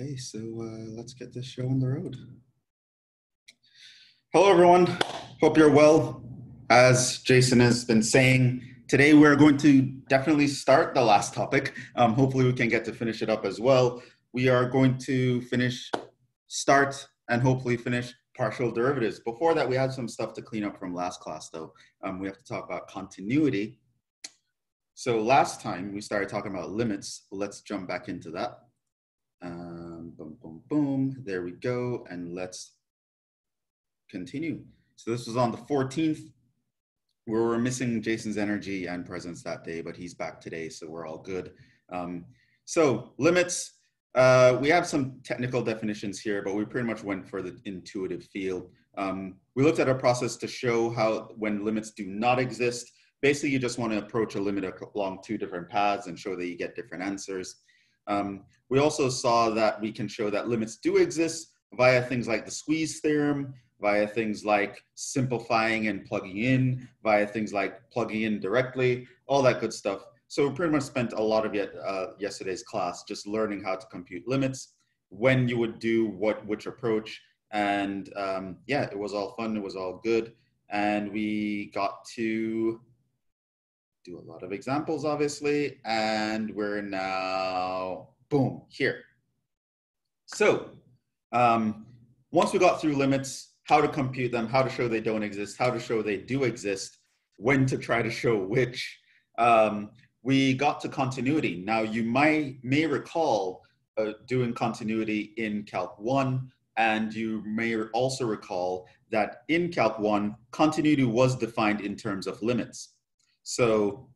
Okay, so uh, let's get this show on the road. Hello, everyone. Hope you're well. As Jason has been saying, today we're going to definitely start the last topic. Um, hopefully, we can get to finish it up as well. We are going to finish, start, and hopefully finish partial derivatives. Before that, we had some stuff to clean up from last class, though. Um, we have to talk about continuity. So last time we started talking about limits. Let's jump back into that. Um, boom. There we go. And let's continue. So this was on the 14th. where We were missing Jason's energy and presence that day, but he's back today, so we're all good. Um, so limits, uh, we have some technical definitions here, but we pretty much went for the intuitive feel. Um, we looked at a process to show how when limits do not exist, basically you just want to approach a limit along two different paths and show that you get different answers. Um, we also saw that we can show that limits do exist via things like the squeeze theorem, via things like simplifying and plugging in, via things like plugging in directly, all that good stuff. So we pretty much spent a lot of yet, uh, yesterday's class just learning how to compute limits, when you would do what, which approach. And um, yeah, it was all fun, it was all good. And we got to do a lot of examples, obviously, and we're now, boom, here. So um, once we got through limits, how to compute them, how to show they don't exist, how to show they do exist, when to try to show which, um, we got to continuity. Now you might may recall uh, doing continuity in Calc 1, and you may also recall that in Calc 1, continuity was defined in terms of limits. So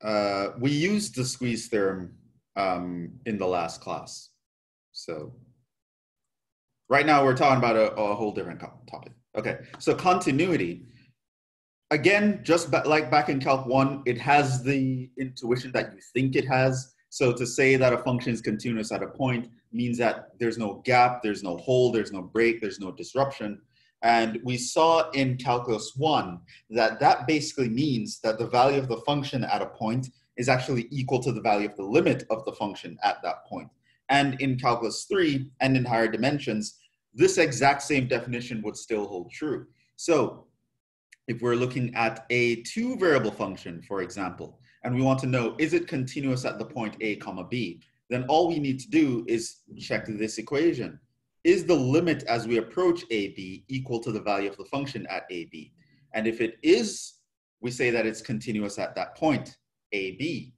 uh, we used the squeeze theorem um, in the last class. So right now we're talking about a, a whole different topic. Okay, so continuity. Again, just ba like back in Calc 1, it has the intuition that you think it has. So to say that a function is continuous at a point means that there's no gap, there's no hole, there's no break, there's no disruption. And we saw in calculus one that that basically means that the value of the function at a point is actually equal to the value of the limit of the function at that point. And in calculus three and in higher dimensions, this exact same definition would still hold true. So if we're looking at a two variable function, for example, and we want to know, is it continuous at the point A comma B? Then all we need to do is check this equation is the limit as we approach AB equal to the value of the function at AB? And if it is, we say that it's continuous at that point, AB.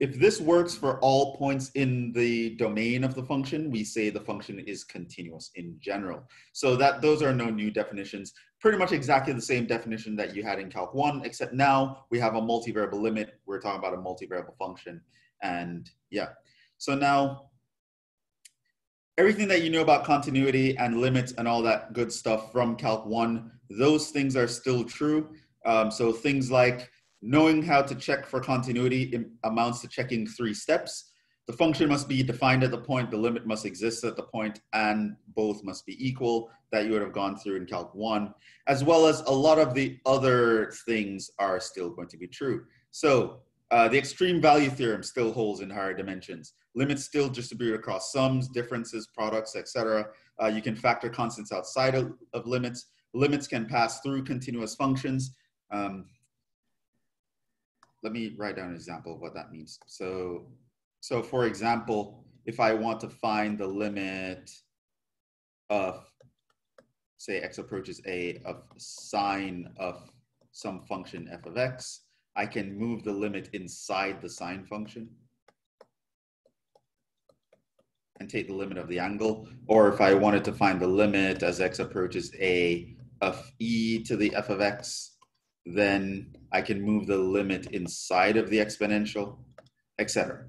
If this works for all points in the domain of the function, we say the function is continuous in general. So that those are no new definitions, pretty much exactly the same definition that you had in Calc 1, except now we have a multivariable limit. We're talking about a multivariable function. And yeah, so now everything that you know about continuity and limits and all that good stuff from Calc 1, those things are still true. Um, so things like knowing how to check for continuity amounts to checking three steps. The function must be defined at the point, the limit must exist at the point, and both must be equal that you would have gone through in Calc 1, as well as a lot of the other things are still going to be true. So uh, the extreme value theorem still holds in higher dimensions. Limits still distribute across sums, differences, products, etc. Uh, you can factor constants outside of, of, limits. Limits can pass through continuous functions. Um, let me write down an example of what that means. So, so for example, if I want to find the limit of, say, x approaches a of sine of some function f of x, I can move the limit inside the sine function and take the limit of the angle. Or if I wanted to find the limit as x approaches a of e to the f of x, then I can move the limit inside of the exponential, etc.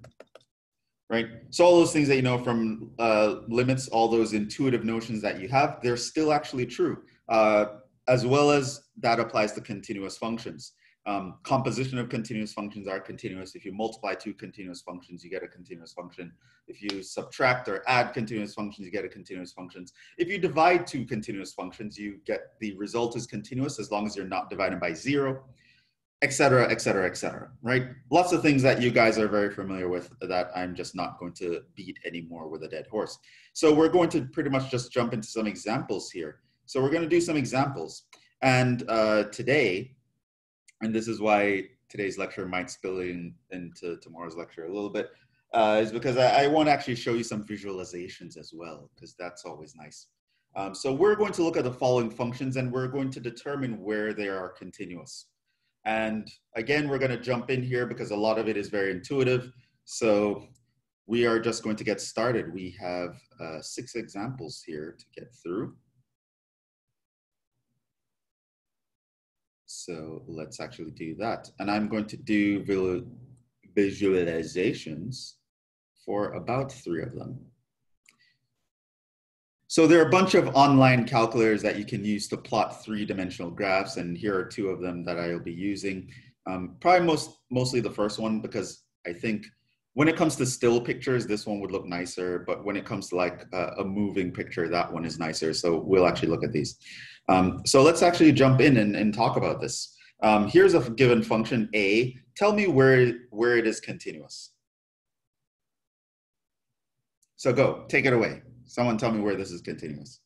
Right? So all those things that you know from uh, limits, all those intuitive notions that you have, they're still actually true, uh, as well as that applies to continuous functions. Um, composition of continuous functions are continuous. If you multiply two continuous functions, you get a continuous function. If you subtract or add continuous functions, you get a continuous functions. If you divide two continuous functions, you get the result is continuous as long as you're not dividing by zero. etc., etc., etc. right? Lots of things that you guys are very familiar with that I'm just not going to beat anymore with a dead horse. So we're going to pretty much just jump into some examples here. So we're going to do some examples. And uh, today, and this is why today's lecture might spill in, into tomorrow's lecture a little bit, uh, is because I, I want to actually show you some visualizations as well, because that's always nice. Um, so we're going to look at the following functions and we're going to determine where they are continuous. And again, we're gonna jump in here because a lot of it is very intuitive. So we are just going to get started. We have uh, six examples here to get through. So let's actually do that. And I'm going to do visualizations for about three of them. So there are a bunch of online calculators that you can use to plot three-dimensional graphs, and here are two of them that I'll be using. Um, probably most mostly the first one because I think when it comes to still pictures, this one would look nicer, but when it comes to like a, a moving picture, that one is nicer. So we'll actually look at these. Um, so let's actually jump in and, and talk about this. Um, here's a given function a. Tell me where, where it is continuous. So go, take it away. Someone tell me where this is continuous.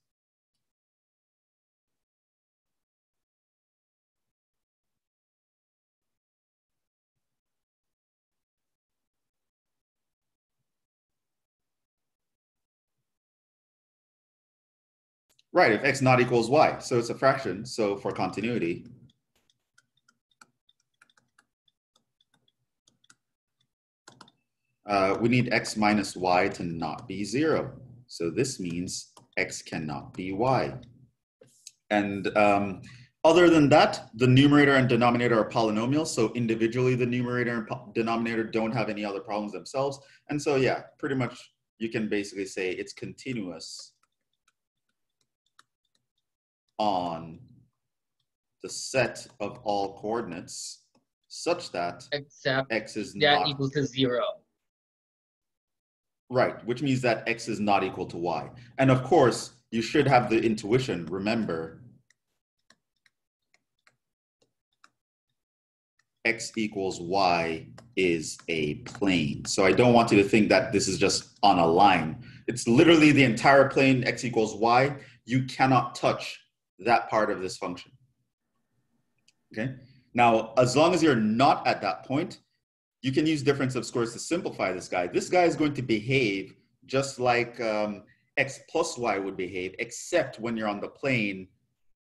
Right, if x not equals y, so it's a fraction. So for continuity, uh, we need x minus y to not be zero. So this means x cannot be y. And um, other than that, the numerator and denominator are polynomials. So individually, the numerator and denominator don't have any other problems themselves. And so yeah, pretty much you can basically say it's continuous on the set of all coordinates such that except x is that not equals to zero. Right, which means that x is not equal to y. And of course, you should have the intuition, remember, x equals y is a plane. So I don't want you to think that this is just on a line. It's literally the entire plane x equals y. You cannot touch that part of this function. Okay, now as long as you're not at that point, you can use difference of squares to simplify this guy. This guy is going to behave just like um, x plus y would behave, except when you're on the plane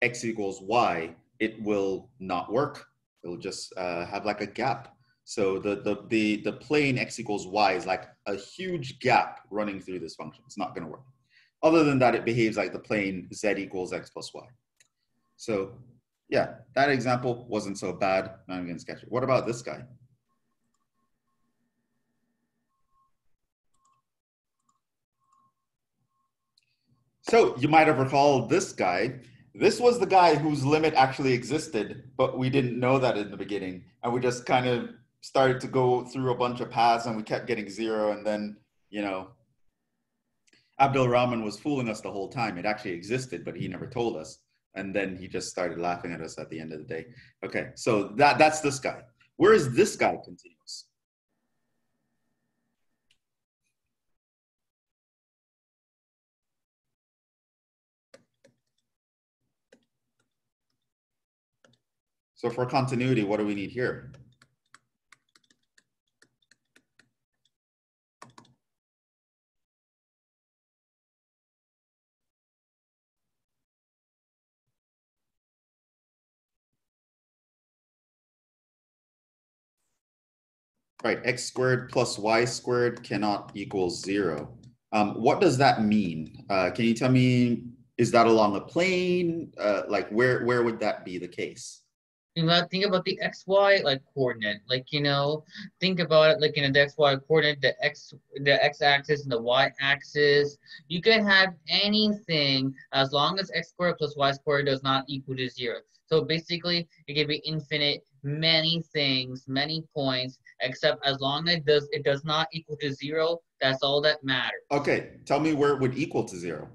x equals y, it will not work. It'll just uh, have like a gap. So the, the, the, the plane x equals y is like a huge gap running through this function. It's not gonna work. Other than that, it behaves like the plane z equals x plus y. So yeah, that example wasn't so bad. Now I'm gonna sketch it. What about this guy? So you might have recalled this guy. This was the guy whose limit actually existed, but we didn't know that in the beginning. And we just kind of started to go through a bunch of paths and we kept getting zero. And then, you know, Abdul Rahman was fooling us the whole time. It actually existed, but he never told us. And then he just started laughing at us at the end of the day. Okay, so that, that's this guy. Where is this guy continuous? So for continuity, what do we need here? Right, x squared plus y squared cannot equal zero. Um, what does that mean? Uh, can you tell me, is that along a plane? Uh, like where, where would that be the case? you know, think about the xy like coordinate. Like, you know, think about it like in the xy coordinate, the x the x-axis and the y-axis. You can have anything as long as x squared plus y squared does not equal to zero. So basically, it can be infinite, many things, many points, except as long as it does it does not equal to zero, that's all that matters. Okay, tell me where it would equal to zero.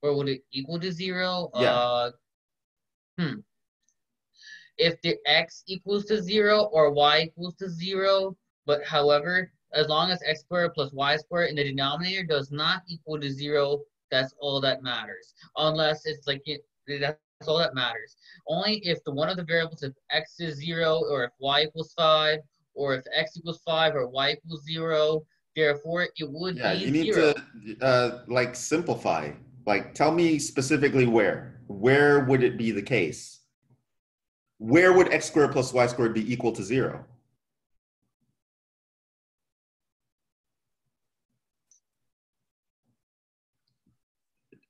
Where would it equal to zero? Yeah. Uh, hmm if the x equals to zero or y equals to zero, but however, as long as x squared plus y squared in the denominator does not equal to zero, that's all that matters. Unless it's like, it, that's all that matters. Only if the one of the variables, if x is zero or if y equals five, or if x equals five or y equals zero, therefore it would Yeah, be you need zero. to uh, like simplify. Like, tell me specifically where. Where would it be the case? Where would x squared plus y squared be equal to zero?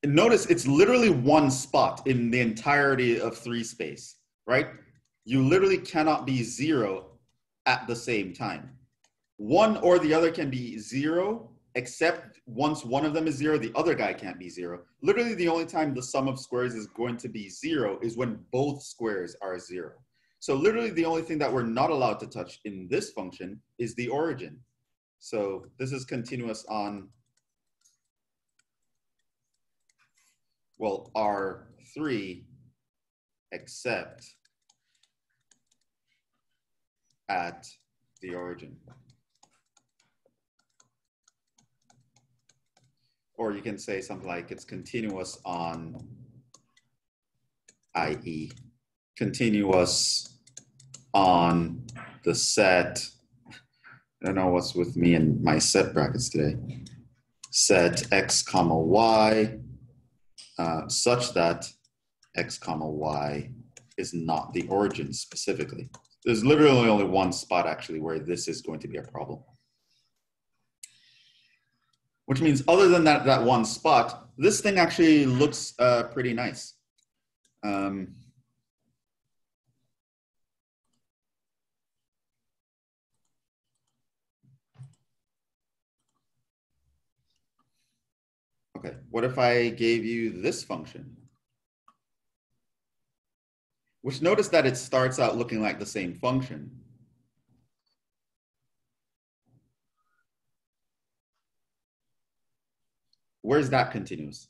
Notice it's literally one spot in the entirety of three space, right? You literally cannot be zero at the same time. One or the other can be zero, except once one of them is zero, the other guy can't be zero. Literally, the only time the sum of squares is going to be zero is when both squares are zero. So literally, the only thing that we're not allowed to touch in this function is the origin. So this is continuous on, well, R3, except at the origin. Or you can say something like it's continuous on IE, continuous on the set. I don't know what's with me and my set brackets today. Set x comma y uh, such that x comma y is not the origin specifically. There's literally only one spot actually where this is going to be a problem. Which means other than that, that one spot, this thing actually looks uh, pretty nice. Um, okay, what if I gave you this function? Which notice that it starts out looking like the same function. Where's that continuous?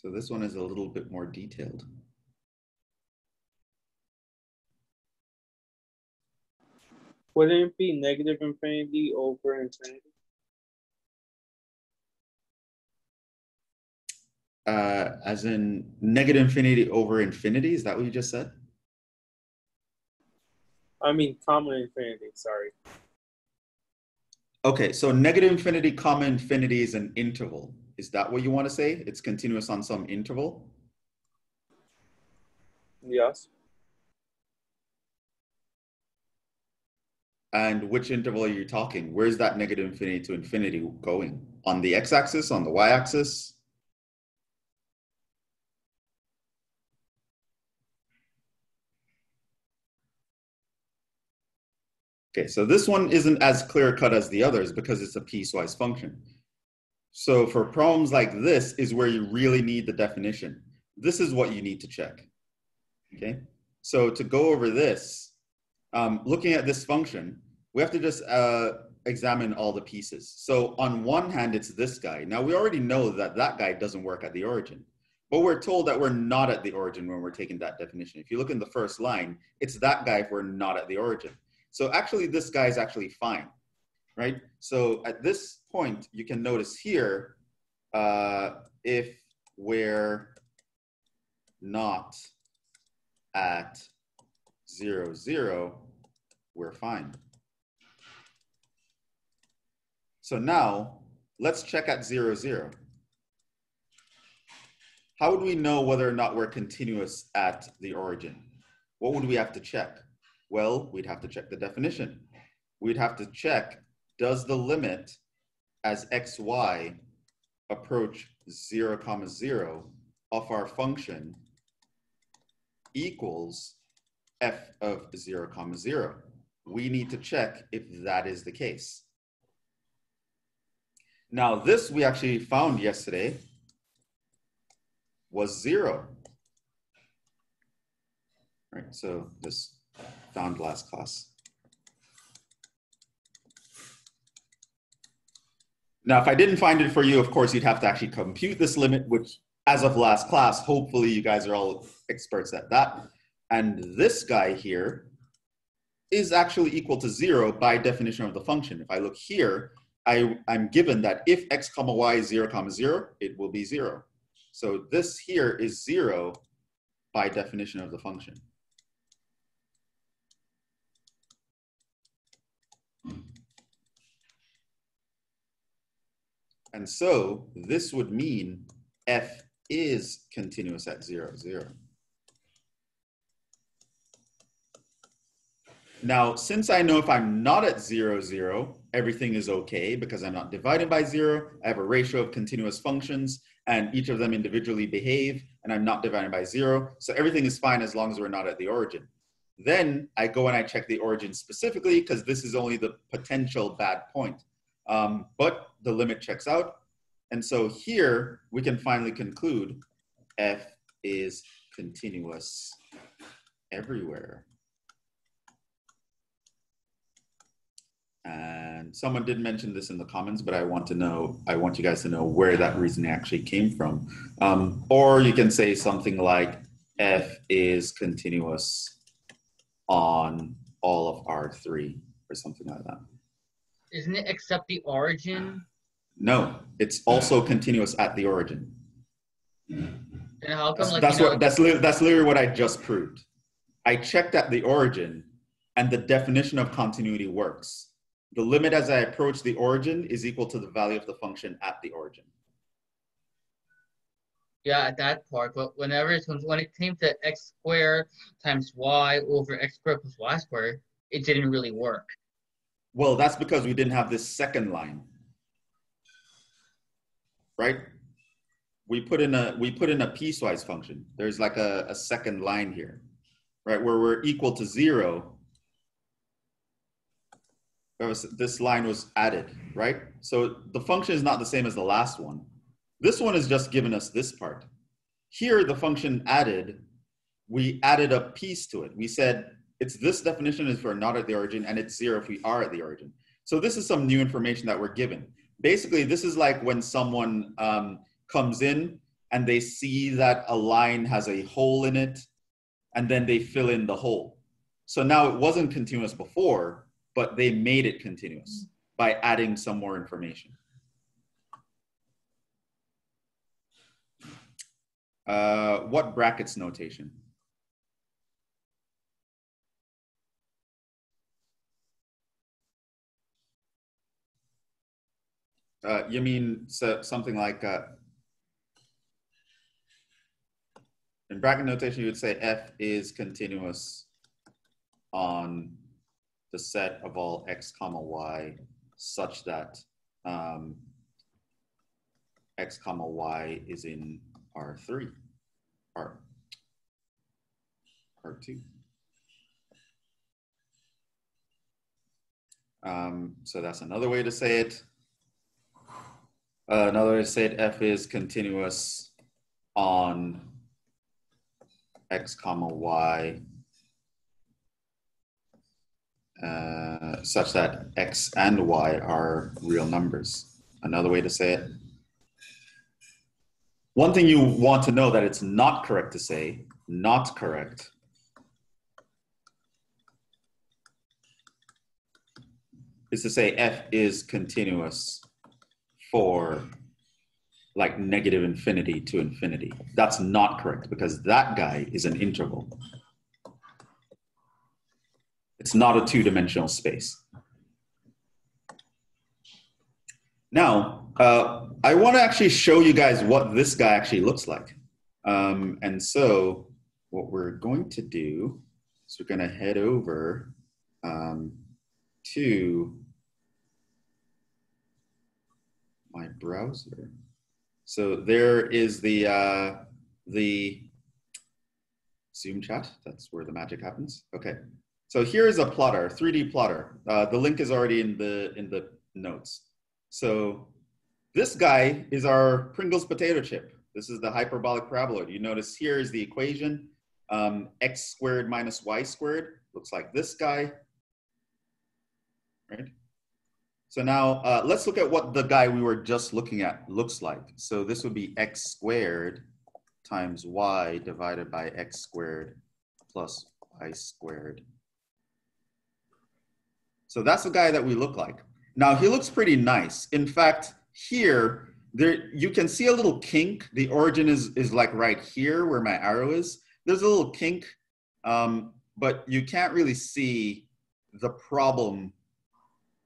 So this one is a little bit more detailed. Wouldn't it be negative infinity over infinity? Uh, as in negative infinity over infinity, is that what you just said? I mean, common infinity, sorry. Okay, so negative infinity comma infinity is an interval. Is that what you want to say? It's continuous on some interval? Yes. And which interval are you talking? Where's that negative infinity to infinity going? On the x-axis, on the y-axis? Okay, so this one isn't as clear cut as the others because it's a piecewise function. So for problems like this is where you really need the definition. This is what you need to check. Okay, so to go over this, um, looking at this function, we have to just uh, examine all the pieces. So on one hand, it's this guy. Now we already know that that guy doesn't work at the origin, but we're told that we're not at the origin when we're taking that definition. If you look in the first line, it's that guy if we're not at the origin. So actually this guy is actually fine, right? So at this point, you can notice here, uh, if we're not at zero, zero, we're fine. So now let's check at zero, zero. How would we know whether or not we're continuous at the origin? What would we have to check? Well, we'd have to check the definition. We'd have to check, does the limit as xy approach zero comma zero of our function equals f of 0 comma 0. We need to check if that is the case. Now this we actually found yesterday was 0. Right, so this found last class. Now, if I didn't find it for you, of course, you'd have to actually compute this limit, which as of last class, hopefully you guys are all experts at that. And this guy here is actually equal to zero by definition of the function. If I look here, I, I'm given that if x comma y is zero comma zero, it will be zero. So this here is zero by definition of the function. And so this would mean f is continuous at zero, zero. Now, since I know if I'm not at zero, zero, everything is okay because I'm not divided by zero. I have a ratio of continuous functions and each of them individually behave and I'm not divided by zero. So everything is fine as long as we're not at the origin. Then I go and I check the origin specifically because this is only the potential bad point. Um, but the limit checks out. And so here we can finally conclude f is continuous everywhere. And someone did mention this in the comments, but I want to know, I want you guys to know where that reasoning actually came from. Um, or you can say something like f is continuous on all of R3 or something like that. Isn't it except the origin? No, it's also continuous at the origin. And how come That's, like that's you know, what that's li- that's literally what I just proved. I checked at the origin, and the definition of continuity works. The limit as I approach the origin is equal to the value of the function at the origin. yeah at that part, but whenever it comes when it came to x squared times y over x squared plus y squared, it didn't really work. Well, that's because we didn't have this second line, right? We put in a we put in a piecewise function. There's like a, a second line here, right? Where we're equal to zero. This line was added, right? So the function is not the same as the last one. This one is just giving us this part. Here, the function added, we added a piece to it. We said it's this definition if we're not at the origin and it's zero if we are at the origin. So this is some new information that we're given. Basically, this is like when someone um, comes in and they see that a line has a hole in it and then they fill in the hole. So now it wasn't continuous before, but they made it continuous by adding some more information. Uh, what brackets notation? Uh, you mean so, something like uh, in bracket notation, you would say f is continuous on the set of all x comma y such that um, x comma y is in R3, R, R2. Um, so that's another way to say it. Uh, another way to say it, f is continuous on x comma y uh, such that x and y are real numbers. Another way to say it. One thing you want to know that it's not correct to say, not correct, is to say f is continuous for like negative infinity to infinity. That's not correct because that guy is an interval. It's not a two-dimensional space. Now, uh, I want to actually show you guys what this guy actually looks like. Um, and so what we're going to do is we're going to head over um, to my browser. So there is the, uh, the Zoom chat. That's where the magic happens. Okay. So here's a plotter, 3D plotter. Uh, the link is already in the in the notes. So this guy is our Pringles potato chip. This is the hyperbolic paraboloid. You notice here is the equation, um, x squared minus y squared. Looks like this guy, right? So now uh, let's look at what the guy we were just looking at looks like. So this would be x squared times y divided by x squared plus y squared. So that's the guy that we look like. Now he looks pretty nice. In fact, here, there you can see a little kink. The origin is, is like right here where my arrow is. There's a little kink, um, but you can't really see the problem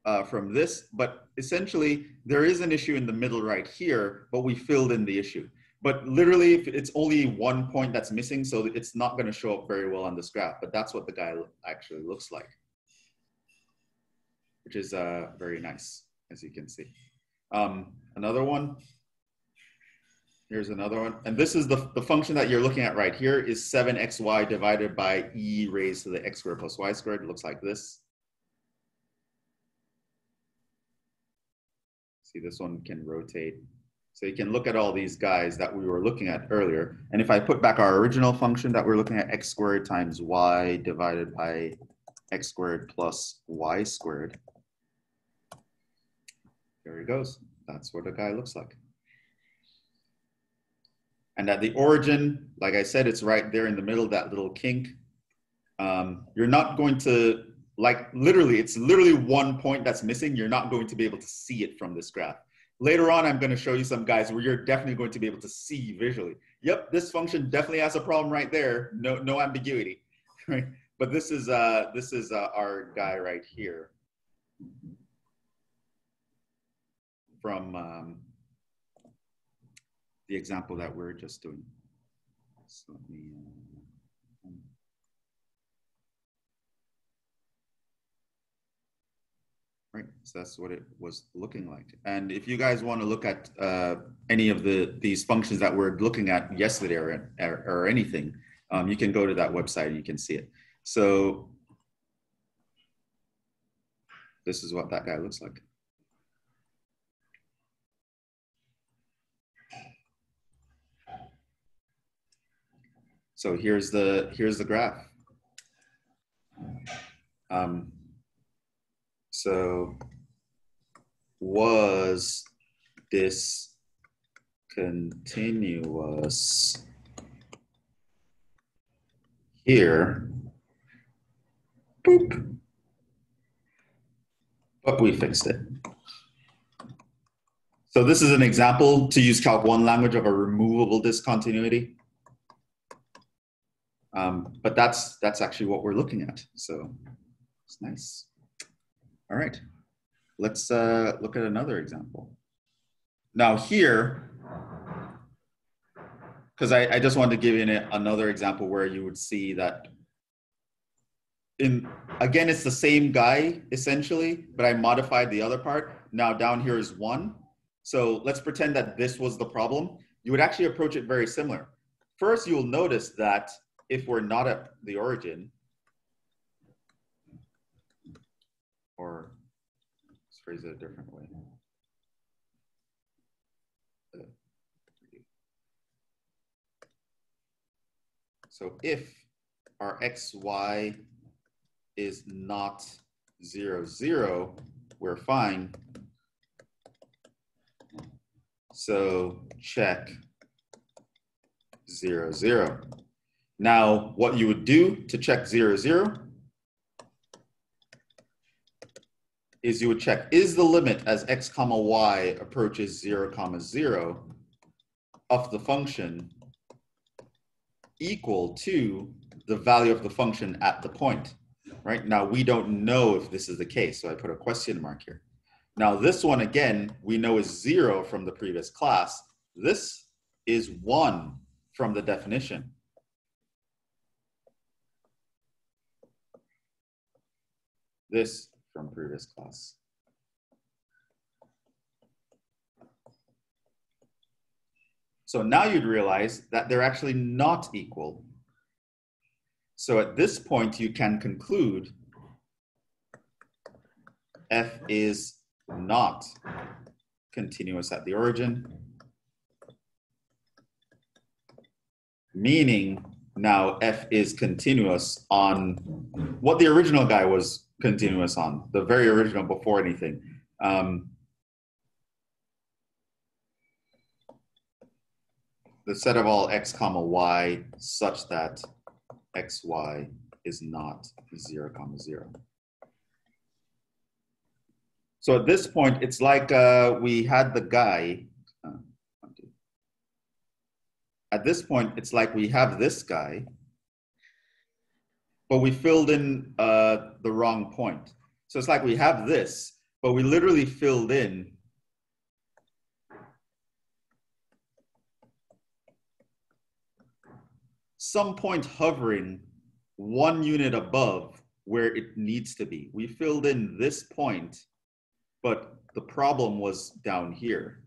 uh, from this. But essentially, there is an issue in the middle right here, but we filled in the issue. But literally, it's only one point that's missing, so it's not going to show up very well on this graph. But that's what the guy actually looks like which is uh, very nice, as you can see. Um, another one, here's another one. And this is the, the function that you're looking at right here is 7xy divided by e raised to the x squared plus y squared. It looks like this. See, this one can rotate. So you can look at all these guys that we were looking at earlier. And if I put back our original function that we're looking at x squared times y divided by x squared plus y squared, there he goes. That's what a guy looks like. And at the origin, like I said, it's right there in the middle, that little kink. Um, you're not going to, like literally, it's literally one point that's missing. You're not going to be able to see it from this graph. Later on, I'm going to show you some guys where you're definitely going to be able to see visually. Yep, this function definitely has a problem right there. No, no ambiguity, right? But this is, uh, this is uh, our guy right here from um, the example that we're just doing. So let me, uh, right, so that's what it was looking like. And if you guys want to look at uh, any of the these functions that we're looking at yesterday or, or, or anything, um, you can go to that website and you can see it. So this is what that guy looks like. So here's the here's the graph. Um, so was this continuous here? Boop. But we fixed it. So this is an example to use Calc 1 language of a removable discontinuity. Um, but that's that's actually what we're looking at. So it's nice. All right, let's uh, look at another example. Now here, because I, I just wanted to give you another example where you would see that in, again, it's the same guy essentially, but I modified the other part. Now down here is one. So let's pretend that this was the problem. You would actually approach it very similar. First, you'll notice that if we're not at the origin, or let's phrase it a different way. So if our xy is not zero, zero, we're fine. So check zero, zero. Now, what you would do to check zero, zero is you would check, is the limit as x comma y approaches zero comma zero of the function equal to the value of the function at the point, right? Now, we don't know if this is the case, so I put a question mark here. Now, this one, again, we know is zero from the previous class. This is one from the definition. this from previous class. So now you'd realize that they're actually not equal. So at this point, you can conclude f is not continuous at the origin, meaning now f is continuous on what the original guy was continuous on, the very original before anything. Um, the set of all x comma y such that xy is not 0 comma 0. So at this point, it's like uh, we had the guy. Uh, at this point, it's like we have this guy, but we filled in uh, the wrong point. So it's like we have this, but we literally filled in some point hovering one unit above where it needs to be. We filled in this point but the problem was down here.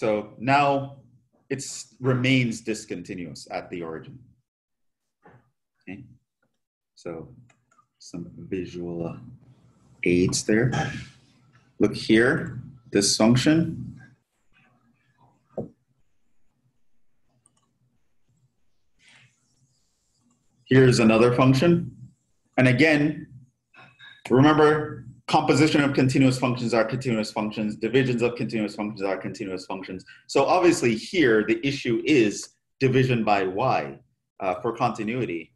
So now it remains discontinuous at the origin. Okay, so some visual aids there. Look here, this function Here's another function. And again, remember composition of continuous functions are continuous functions, divisions of continuous functions are continuous functions. So obviously here, the issue is division by y uh, for continuity.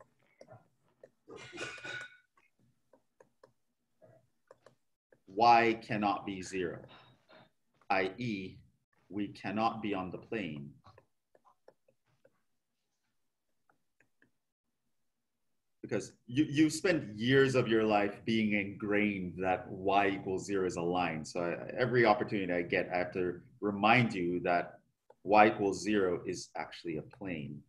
y cannot be zero, i.e. we cannot be on the plane because you, you spent years of your life being ingrained that y equals zero is a line. So I, every opportunity I get, I have to remind you that y equals zero is actually a plane.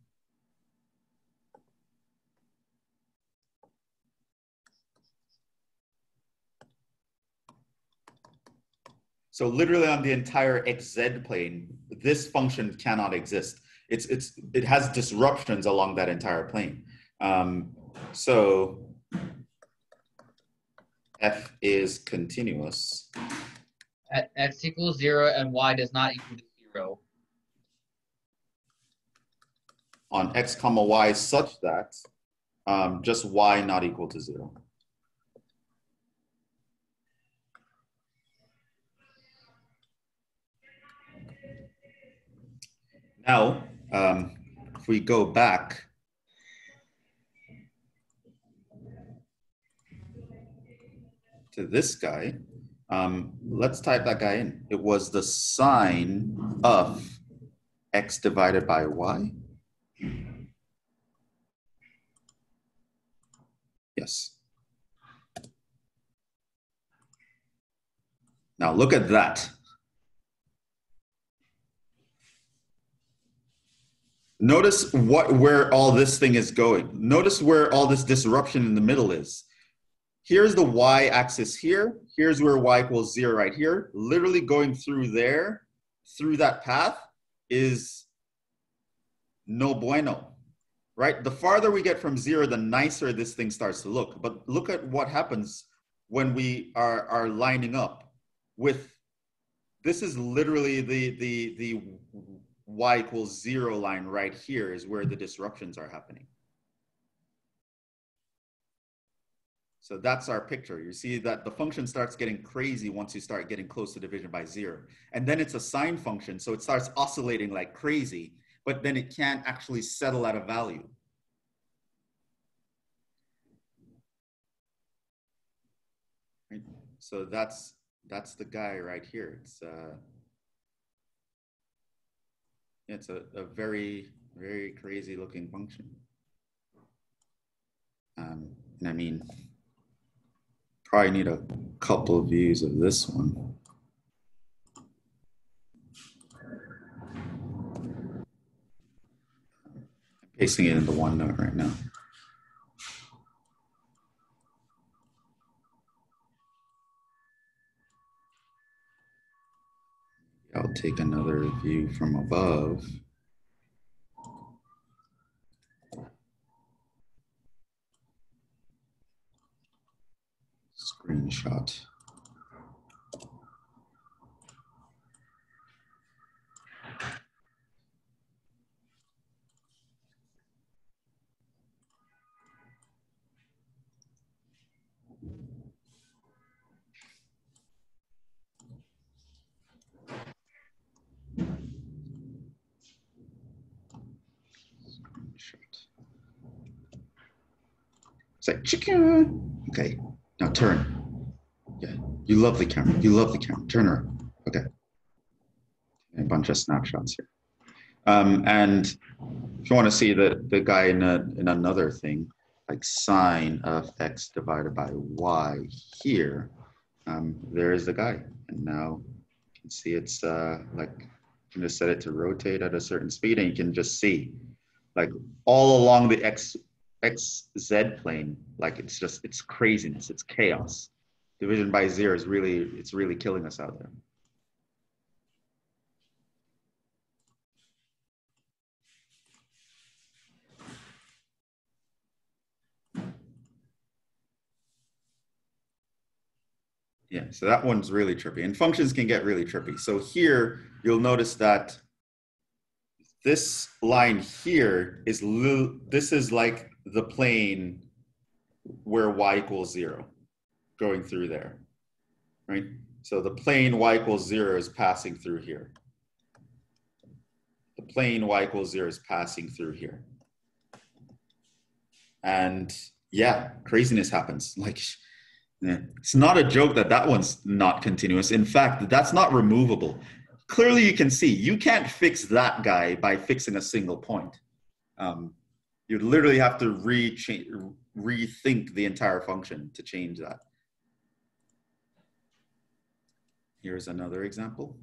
So literally on the entire xz plane, this function cannot exist. It's, it's, it has disruptions along that entire plane. Um, so f is continuous. At x equals zero and y does not equal to zero. On x comma y such that um, just y not equal to zero. Now, um, if we go back to this guy, um, let's type that guy in. It was the sine of x divided by y. Yes. Now look at that. Notice what where all this thing is going. Notice where all this disruption in the middle is here's the y-axis here. Here's where y equals zero right here. Literally going through there, through that path is no bueno, right? The farther we get from zero, the nicer this thing starts to look. But look at what happens when we are, are lining up with, this is literally the, the, the y equals zero line right here is where the disruptions are happening. So that's our picture. You see that the function starts getting crazy once you start getting close to division by zero. And then it's a sine function, so it starts oscillating like crazy, but then it can't actually settle at a value. Right? So that's that's the guy right here. It's uh, it's a, a very very crazy looking function. Um, and I mean, probably need a couple of views of this one. I'm pasting it into OneNote right now. I'll take another view from above. Chicken. Okay, now turn. Yeah, you love the camera. You love the camera. Turn around. Okay. A bunch of snapshots here. Um, and if you want to see the, the guy in, a, in another thing, like sine of x divided by y here, um, there is the guy. And now you can see it's uh, like, you can just set it to rotate at a certain speed and you can just see like all along the x xz plane like it's just it's craziness it's chaos. Division by zero is really it's really killing us out there. Yeah so that one's really trippy and functions can get really trippy. So here you'll notice that this line here is this is like the plane where y equals zero going through there, right? So the plane y equals zero is passing through here. The plane y equals zero is passing through here. And yeah, craziness happens. Like, it's not a joke that that one's not continuous. In fact, that's not removable. Clearly you can see, you can't fix that guy by fixing a single point. Um, you'd literally have to re rethink the entire function to change that. Here's another example.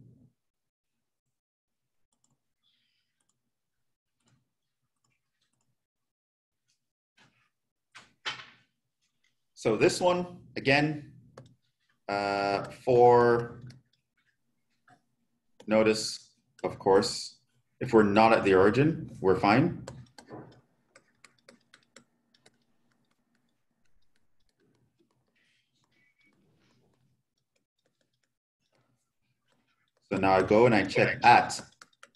So this one, again, uh, for notice, of course, if we're not at the origin, we're fine. So now I go and I check at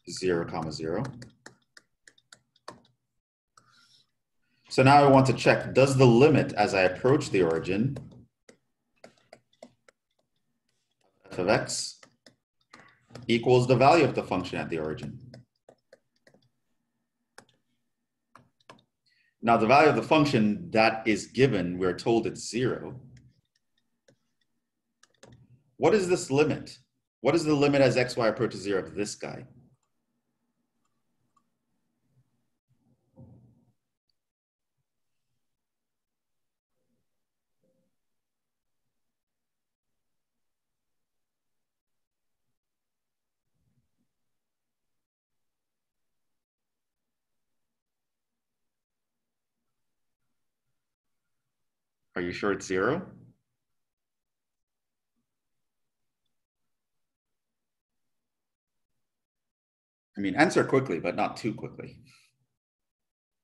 zero comma zero. So now I want to check, does the limit as I approach the origin f of x equals the value of the function at the origin? Now the value of the function that is given, we're told it's zero. What is this limit? What is the limit as xy approaches zero of this guy? Are you sure it's zero? I mean, answer quickly, but not too quickly.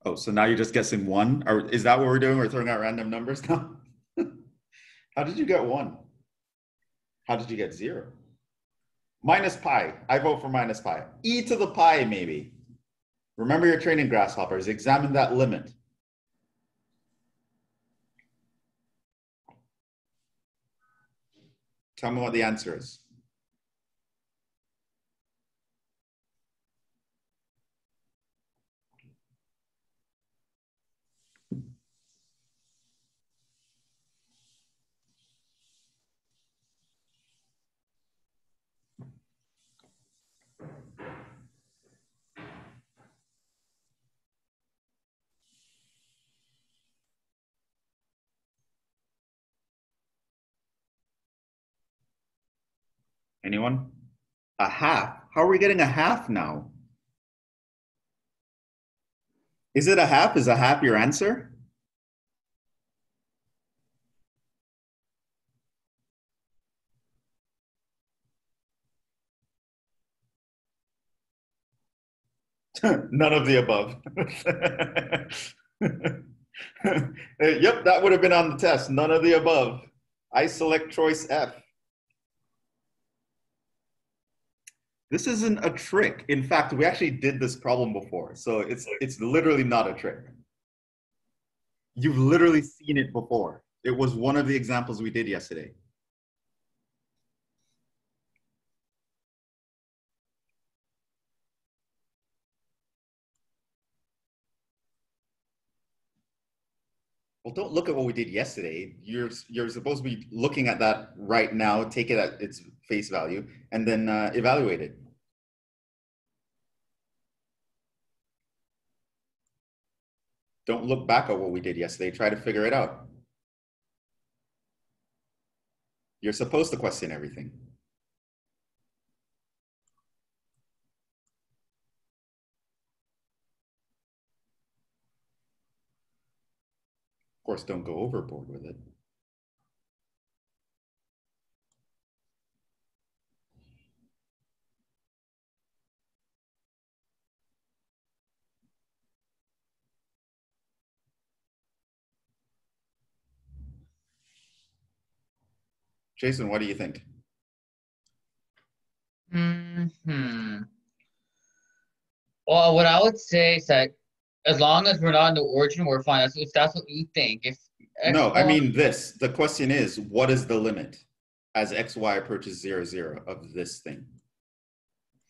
Oh, so now you're just guessing one? Or is that what we're doing? We're throwing out random numbers now? How did you get one? How did you get zero? Minus pi. I vote for minus pi. E to the pi, maybe. Remember your training, grasshoppers. Examine that limit. Tell me what the answer is. Anyone? A half? How are we getting a half now? Is it a half? Is a half your answer? None of the above. Uh, yep, that would have been on the test. None of the above. I select choice F. This isn't a trick. In fact, we actually did this problem before. So it's, it's literally not a trick. You've literally seen it before. It was one of the examples we did yesterday. Well, don't look at what we did yesterday. You're you're supposed to be looking at that right now, take it at its face value, and then uh, evaluate it. Don't look back at what we did yesterday. Try to figure it out. You're supposed to question everything. Of course, don't go overboard with it. Jason, what do you think? Hmm. Well, what I would say is that as long as we're not in the origin, we're fine. That's, if that's what you think. If X no, I mean this. The question is, what is the limit as x y approaches zero zero of this thing?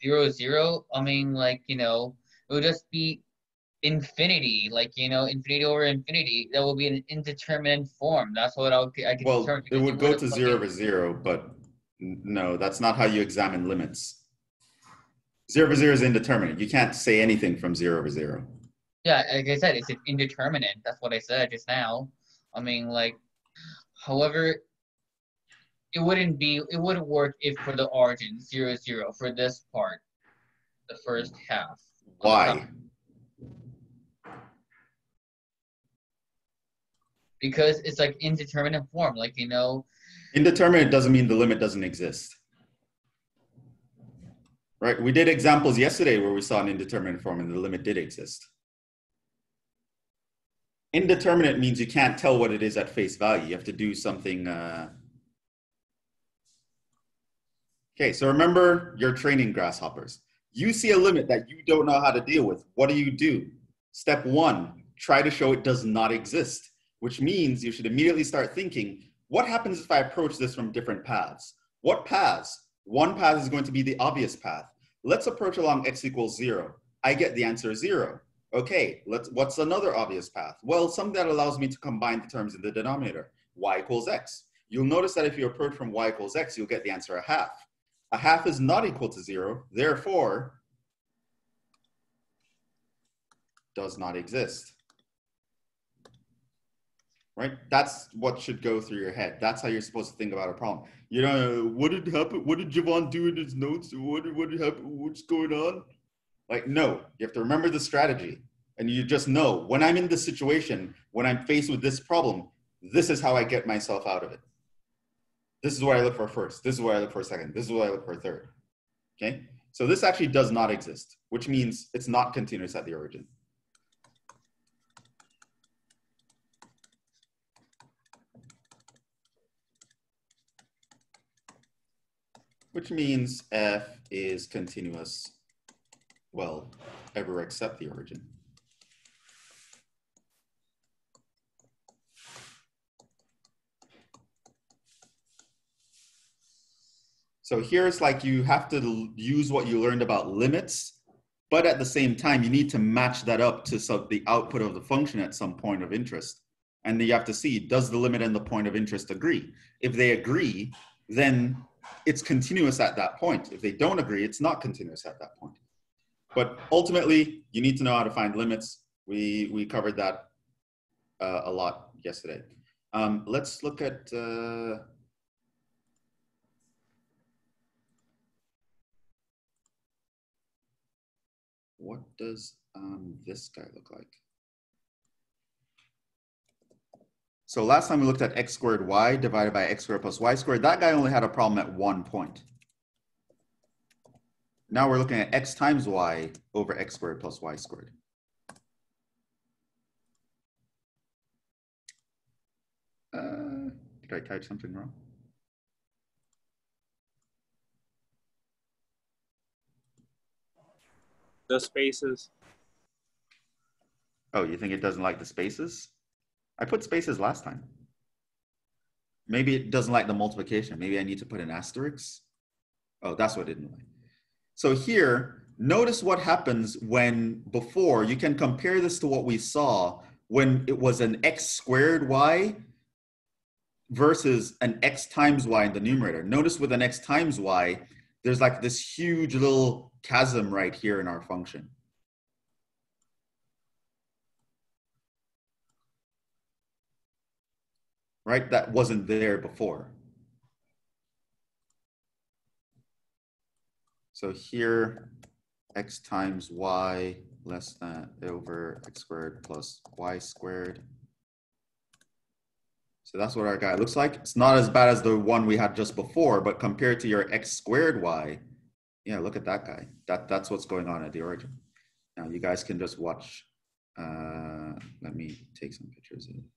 Zero zero. I mean, like you know, it would just be infinity, like you know, infinity over infinity. That will be an indeterminate form. That's what I'll I can. Well, it would go to zero over zero, but no, that's not how you examine limits. Zero over zero is indeterminate. You can't say anything from zero over zero. Yeah, like I said, it's indeterminate. That's what I said just now. I mean, like, however, it wouldn't be, it wouldn't work if for the origin zero zero for this part, the first half. Why? Because it's like indeterminate form, like you know. Indeterminate doesn't mean the limit doesn't exist. Right? We did examples yesterday where we saw an indeterminate form and the limit did exist. Indeterminate means you can't tell what it is at face value. You have to do something. Uh... Okay, so remember you're training grasshoppers. You see a limit that you don't know how to deal with. What do you do? Step one, try to show it does not exist, which means you should immediately start thinking, what happens if I approach this from different paths? What paths? One path is going to be the obvious path. Let's approach along x equals zero. I get the answer zero. Okay, let's, what's another obvious path? Well, something that allows me to combine the terms in the denominator, y equals x. You'll notice that if you approach from y equals x, you'll get the answer a half. A half is not equal to zero, therefore, does not exist. Right? That's what should go through your head. That's how you're supposed to think about a problem. You know, what did happen? What did Jhevon do in his notes? What did, what did happen? What's going on? Like, no, you have to remember the strategy. And you just know when I'm in this situation, when I'm faced with this problem, this is how I get myself out of it. This is what I look for first. This is what I look for second. This is what I look for third. Okay? So this actually does not exist, which means it's not continuous at the origin. Which means f is continuous well, ever except the origin. So here it's like you have to use what you learned about limits, but at the same time, you need to match that up to some, the output of the function at some point of interest. And then you have to see, does the limit and the point of interest agree? If they agree, then it's continuous at that point. If they don't agree, it's not continuous at that point. But ultimately, you need to know how to find limits. We, we covered that uh, a lot yesterday. Um, let's look at uh, what does um, this guy look like? So last time we looked at x squared y divided by x squared plus y squared. That guy only had a problem at one point. now we're looking at x times y over x squared plus y squared. Uh, did I type something wrong? The spaces. Oh, you think it doesn't like the spaces? I put spaces last time. Maybe it doesn't like the multiplication. Maybe I need to put an asterisk. Oh, that's what it didn't like. So here, notice what happens when before, you can compare this to what we saw when it was an x squared y versus an x times y in the numerator. Notice with an x times y, there's like this huge little chasm right here in our function. Right, that wasn't there before. So here, x times y less than over x squared plus y squared. So that's what our guy looks like. It's not as bad as the one we had just before, but compared to your x squared y, yeah, look at that guy. That, that's what's going on at the origin. Now you guys can just watch. Uh, let me take some pictures of this.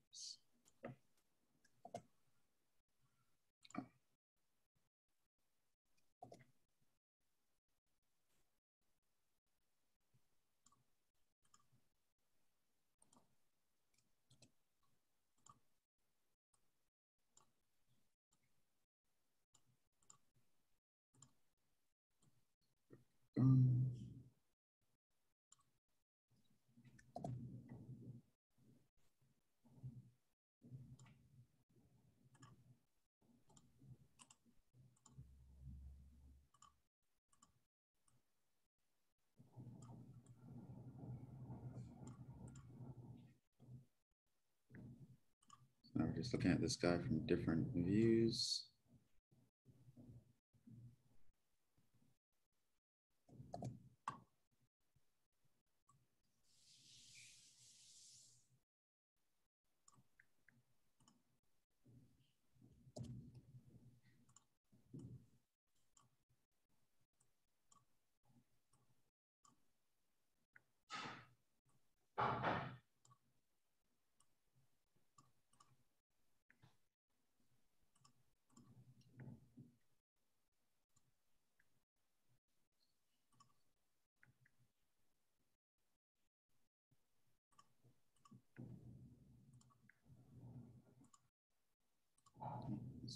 Mm. Now we're just looking at this guy from different views.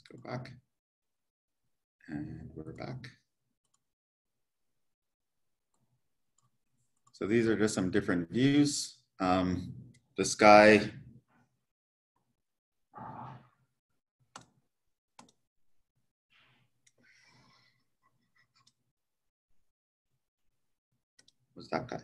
Let's go back. And we're back. So these are just some different views. Um, this guy, was that guy.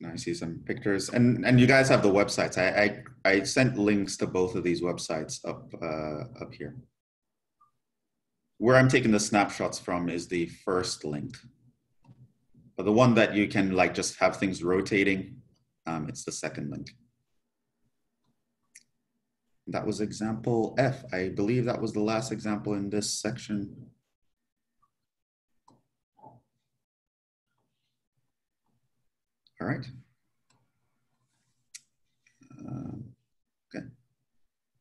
Now I see some pictures, and and you guys have the websites. I I, I sent links to both of these websites up uh, up here. Where I'm taking the snapshots from is the first link, but the one that you can like just have things rotating, um, it's the second link. That was example F. I believe that was the last example in this section. All right. Um, okay.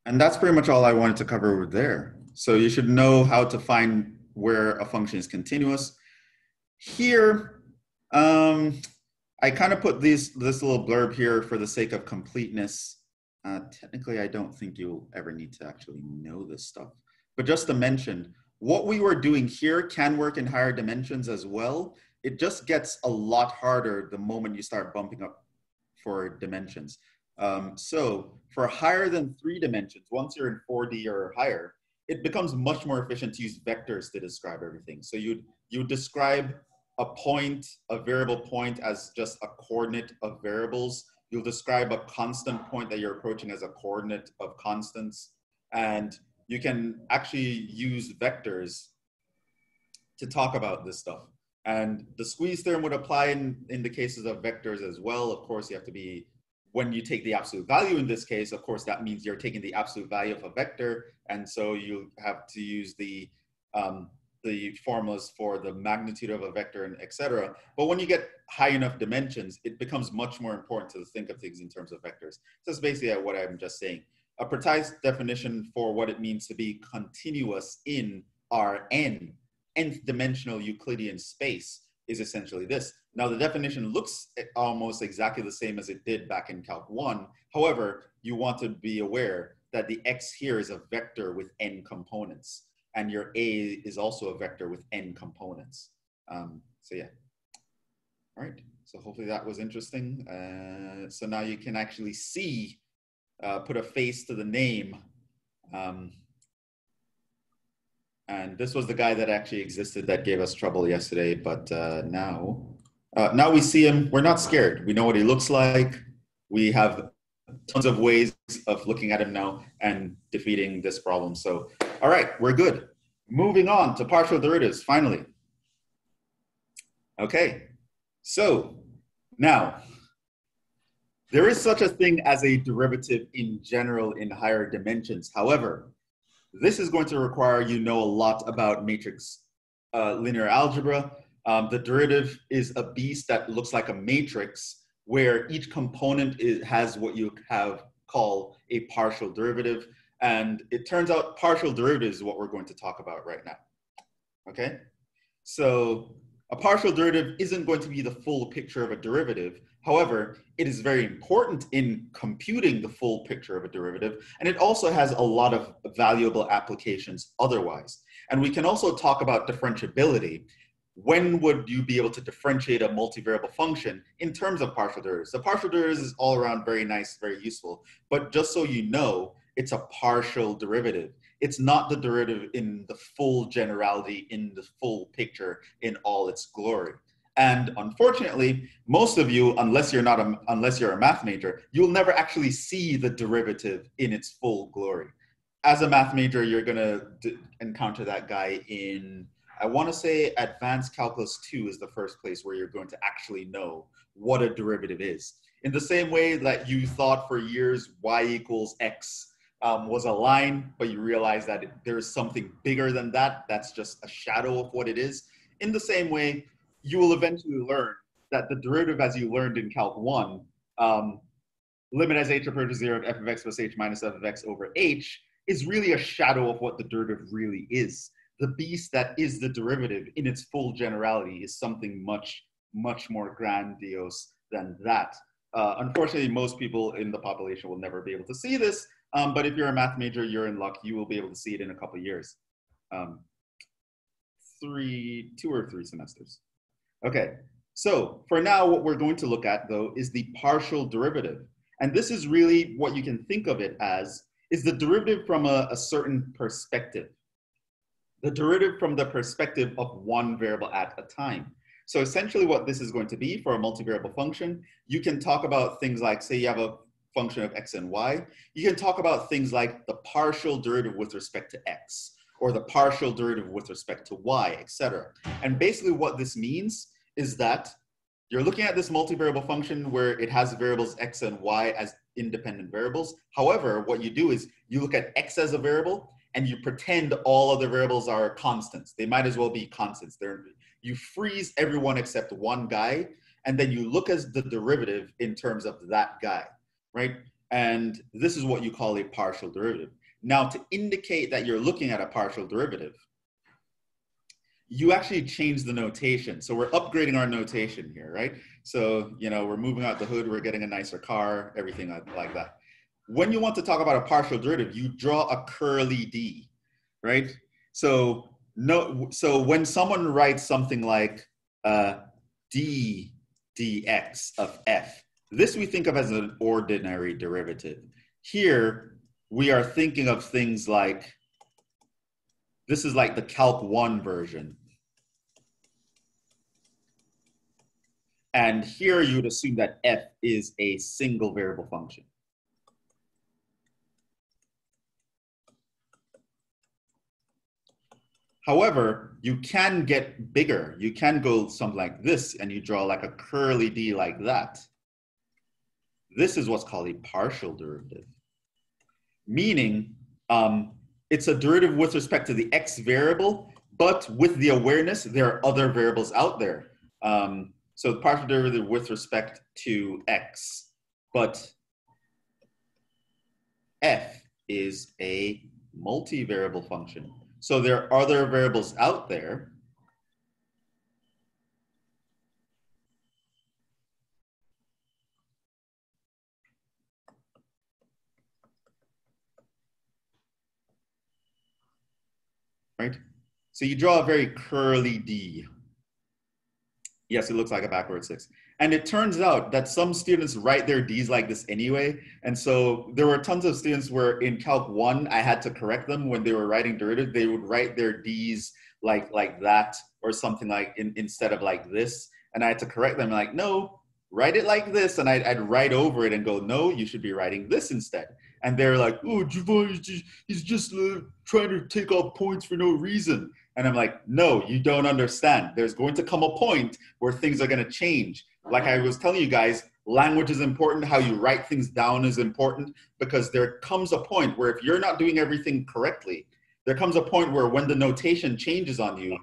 And that's pretty much all I wanted to cover over there. So you should know how to find where a function is continuous. Here, um, I kind of put these, this little blurb here for the sake of completeness. Uh, technically, I don't think you'll ever need to actually know this stuff. But just to mention, what we were doing here can work in higher dimensions as well it just gets a lot harder the moment you start bumping up for dimensions. Um, so for higher than three dimensions, once you're in 4D or higher, it becomes much more efficient to use vectors to describe everything. So you'd, you describe a point, a variable point as just a coordinate of variables. You'll describe a constant point that you're approaching as a coordinate of constants. And you can actually use vectors to talk about this stuff. And the squeeze theorem would apply in, in the cases of vectors as well. Of course, you have to be when you take the absolute value in this case, of course, that means you're taking the absolute value of a vector. And so you have to use the, um, the formulas for the magnitude of a vector and etc. But when you get high enough dimensions, it becomes much more important to think of things in terms of vectors. So that's basically what I'm just saying. A precise definition for what it means to be continuous in Rn, nth dimensional Euclidean space is essentially this. Now the definition looks almost exactly the same as it did back in Calc 1. However, you want to be aware that the x here is a vector with n components and your a is also a vector with n components. Um, so yeah. All right, so hopefully that was interesting. Uh, so now you can actually see, uh, put a face to the name. Um, and this was the guy that actually existed that gave us trouble yesterday, but uh, now, uh, now we see him. We're not scared. We know what he looks like. We have tons of ways of looking at him now and defeating this problem. So, all right, we're good. Moving on to partial derivatives, finally. Okay, so now, there is such a thing as a derivative in general in higher dimensions. However, this is going to require you know a lot about matrix uh, linear algebra. Um, the derivative is a beast that looks like a matrix where each component is, has what you have call a partial derivative. And it turns out partial derivatives is what we're going to talk about right now. Okay? So a partial derivative isn't going to be the full picture of a derivative. However, it is very important in computing the full picture of a derivative, and it also has a lot of valuable applications otherwise. And we can also talk about differentiability. When would you be able to differentiate a multivariable function in terms of partial derivatives? The partial derivatives is all around very nice, very useful, but just so you know, it's a partial derivative. It's not the derivative in the full generality, in the full picture, in all its glory. And unfortunately, most of you, unless you're not a, unless you're a math major, you'll never actually see the derivative in its full glory. As a math major, you're gonna encounter that guy in, I wanna say advanced calculus two is the first place where you're going to actually know what a derivative is. In the same way that you thought for years y equals x um, was a line, but you realize that there is something bigger than that. That's just a shadow of what it is. In the same way, you will eventually learn that the derivative, as you learned in Calc 1, um, limit as h approaches 0 of f of x plus h minus f of x over h, is really a shadow of what the derivative really is. The beast that is the derivative in its full generality is something much, much more grandiose than that. Uh, unfortunately, most people in the population will never be able to see this, um, but if you're a math major, you're in luck. You will be able to see it in a couple years. Um, three, two or three semesters. Okay, so for now, what we're going to look at though is the partial derivative. And this is really what you can think of it as is the derivative from a, a certain perspective. The derivative from the perspective of one variable at a time. So essentially what this is going to be for a multivariable function, you can talk about things like, say you have a function of x and y, you can talk about things like the partial derivative with respect to x, or the partial derivative with respect to y, etc. And basically what this means is that you're looking at this multivariable function where it has variables x and y as independent variables. However, what you do is you look at x as a variable and you pretend all other variables are constants. They might as well be constants. They're, you freeze everyone except one guy, and then you look as the derivative in terms of that guy right? And this is what you call a partial derivative. Now, to indicate that you're looking at a partial derivative, you actually change the notation. So we're upgrading our notation here, right? So, you know, we're moving out the hood, we're getting a nicer car, everything like that. When you want to talk about a partial derivative, you draw a curly D, right? So no, so when someone writes something like uh, d dx of f, this we think of as an ordinary derivative. Here, we are thinking of things like, this is like the Calc 1 version. And here you would assume that f is a single variable function. However, you can get bigger. You can go something like this and you draw like a curly D like that. This is what's called a partial derivative, meaning um, it's a derivative with respect to the x variable, but with the awareness there are other variables out there. Um, so the partial derivative with respect to x, but f is a multivariable function. So there are other variables out there. Right? So you draw a very curly D. Yes, it looks like a backward six. And it turns out that some students write their Ds like this anyway. And so there were tons of students where in Calc 1, I had to correct them when they were writing derivative. They would write their Ds like, like that or something like in, instead of like this. And I had to correct them like, no, write it like this. And I'd, I'd write over it and go, no, you should be writing this instead. And they're like, oh, Jhevon, he's just, he's just uh, trying to take off points for no reason. And I'm like, no, you don't understand. There's going to come a point where things are going to change like I was telling you guys, language is important. How you write things down is important because there comes a point where if you're not doing everything correctly, there comes a point where when the notation changes on you,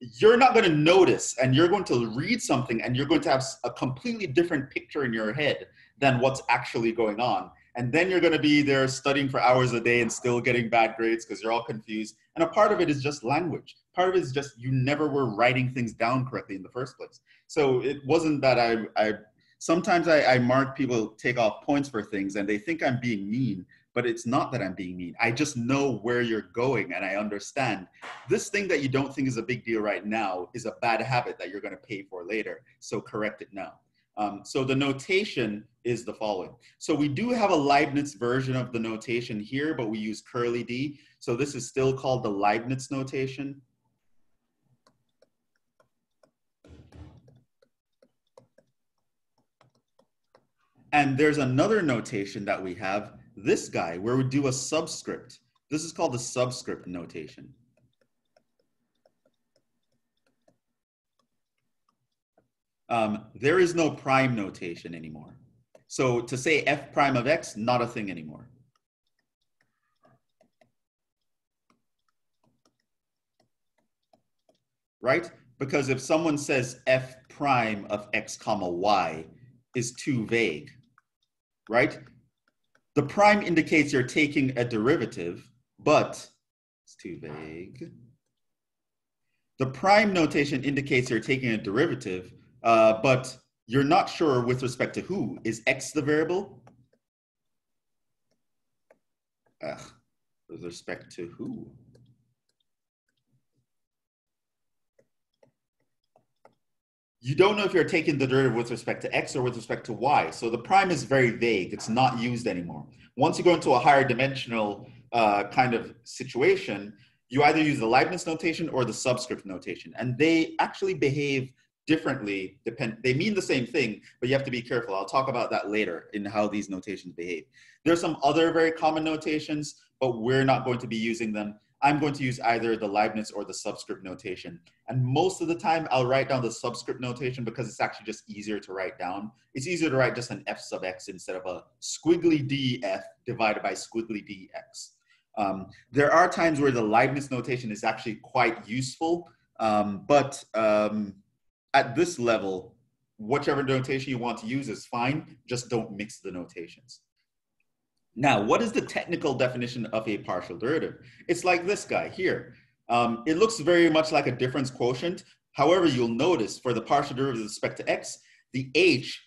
you're not going to notice and you're going to read something and you're going to have a completely different picture in your head than what's actually going on. And then you're going to be there studying for hours a day and still getting bad grades because you're all confused. And a part of it is just language. Part of it is just you never were writing things down correctly in the first place. So it wasn't that I, I sometimes I, I mark people take off points for things and they think I'm being mean, but it's not that I'm being mean. I just know where you're going and I understand this thing that you don't think is a big deal right now is a bad habit that you're going to pay for later. So correct it now. Um, so the notation is the following. So we do have a Leibniz version of the notation here, but we use curly D. So this is still called the Leibniz notation. And there's another notation that we have, this guy, where we do a subscript. This is called the subscript notation. Um, there is no prime notation anymore. So to say f prime of x, not a thing anymore. Right? Because if someone says f prime of x comma y is too vague, right? The prime indicates you're taking a derivative, but it's too vague. The prime notation indicates you're taking a derivative, uh, but you're not sure with respect to who. Is x the variable? Ugh, with respect to who? you don't know if you're taking the derivative with respect to x or with respect to y. So the prime is very vague. It's not used anymore. Once you go into a higher dimensional uh, kind of situation, you either use the Leibniz notation or the subscript notation. And they actually behave differently. Depend, they mean the same thing, but you have to be careful. I'll talk about that later in how these notations behave. There are some other very common notations, but we're not going to be using them. I'm going to use either the Leibniz or the subscript notation. And most of the time I'll write down the subscript notation because it's actually just easier to write down. It's easier to write just an f sub x instead of a squiggly df divided by squiggly dx. Um, there are times where the Leibniz notation is actually quite useful, um, but um, at this level, whichever notation you want to use is fine, just don't mix the notations. Now, what is the technical definition of a partial derivative? It's like this guy here. Um, it looks very much like a difference quotient. However, you'll notice for the partial derivative with respect to x, the h,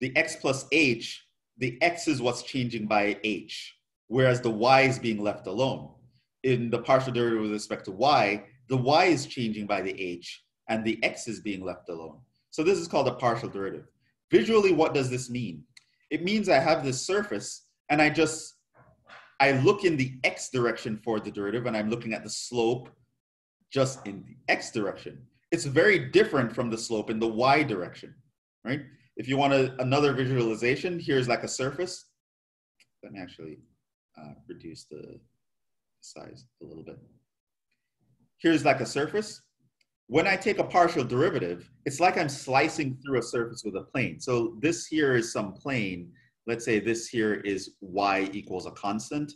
the x plus h, the x is what's changing by h, whereas the y is being left alone. In the partial derivative with respect to y, the y is changing by the h, and the x is being left alone. So this is called a partial derivative. Visually, what does this mean? It means I have this surface and I just, I look in the x direction for the derivative and I'm looking at the slope just in the x direction. It's very different from the slope in the y direction, right? If you want a, another visualization, here's like a surface. Let me actually uh, reduce the size a little bit. Here's like a surface. When I take a partial derivative, it's like I'm slicing through a surface with a plane. So this here is some plane let's say this here is y equals a constant,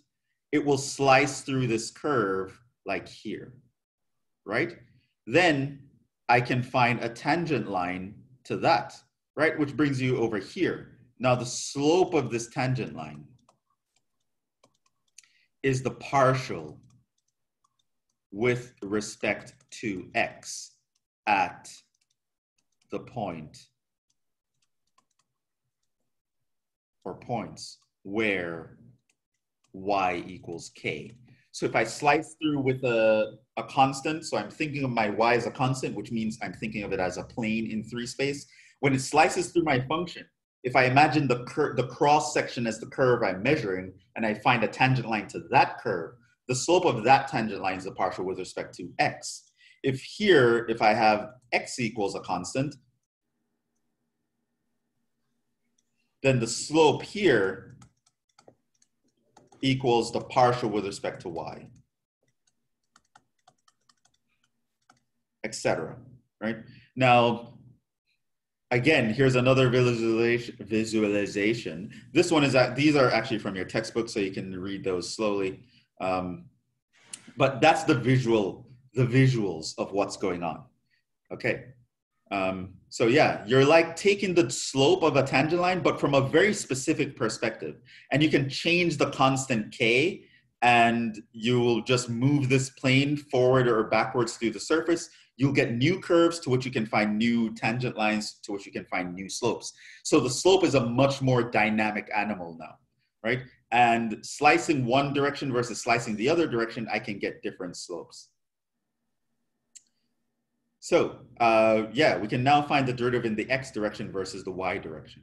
it will slice through this curve like here, right? Then I can find a tangent line to that, right? Which brings you over here. Now the slope of this tangent line is the partial with respect to x at the point or points where y equals k. So if I slice through with a, a constant, so I'm thinking of my y as a constant, which means I'm thinking of it as a plane in three space. When it slices through my function, if I imagine the, the cross section as the curve I'm measuring, and I find a tangent line to that curve, the slope of that tangent line is the partial with respect to x. If here, if I have x equals a constant, then the slope here equals the partial with respect to y, etc. Right now, again, here's another visualization. Visualization. This one is that these are actually from your textbook, so you can read those slowly. Um, but that's the visual, the visuals of what's going on. Okay. Um, so yeah, you're like taking the slope of a tangent line, but from a very specific perspective. And you can change the constant k and you will just move this plane forward or backwards through the surface. You'll get new curves to which you can find new tangent lines to which you can find new slopes. So the slope is a much more dynamic animal now, right? And slicing one direction versus slicing the other direction, I can get different slopes. So uh, yeah, we can now find the derivative in the x direction versus the y direction.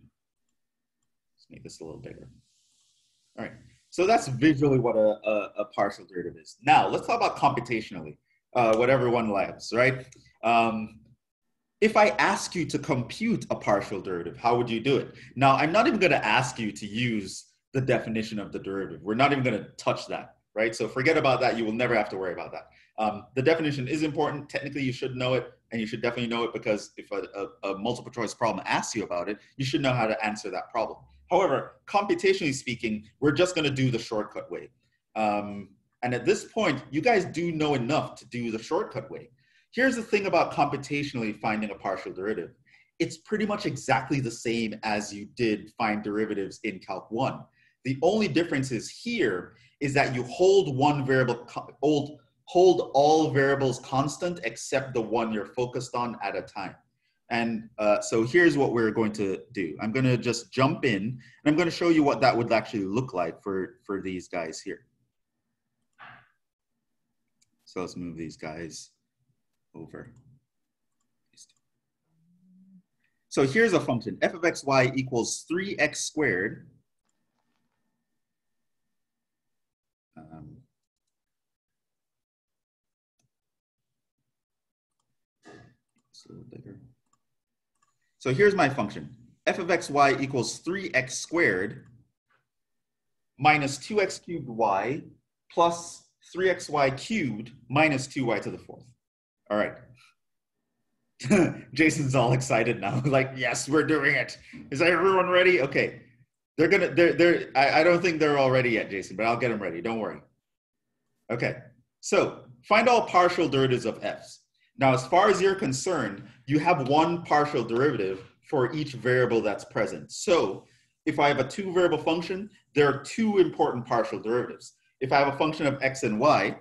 Let's make this a little bigger. All right, so that's visually what a, a, a partial derivative is. Now let's talk about computationally, uh, what everyone loves, right? Um, if I ask you to compute a partial derivative, how would you do it? Now, I'm not even gonna ask you to use the definition of the derivative. We're not even gonna touch that, right? So forget about that. You will never have to worry about that. Um, the definition is important. Technically, you should know it, and you should definitely know it because if a, a, a, multiple choice problem asks you about it, you should know how to answer that problem. However, computationally speaking, we're just going to do the shortcut way. Um, and at this point, you guys do know enough to do the shortcut way. Here's the thing about computationally finding a partial derivative. It's pretty much exactly the same as you did find derivatives in Calc 1. The only difference is here is that you hold one variable, hold hold all variables constant except the one you're focused on at a time. And uh, so here's what we're going to do. I'm going to just jump in and I'm going to show you what that would actually look like for, for these guys here. So let's move these guys over. So here's a function, f of xy equals 3x squared. Um, bigger. So here's my function. f of xy equals 3x squared minus 2x cubed y plus 3xy cubed minus 2y to the fourth. All right. Jason's all excited now. like, yes, we're doing it. Is everyone ready? Okay. They're gonna, they're, they're, I, I don't think they're all ready yet, Jason, but I'll get them ready. Don't worry. Okay. So find all partial derivatives of f's. Now, as far as you're concerned, you have one partial derivative for each variable that's present. So if I have a two variable function, there are two important partial derivatives. If I have a function of x and y,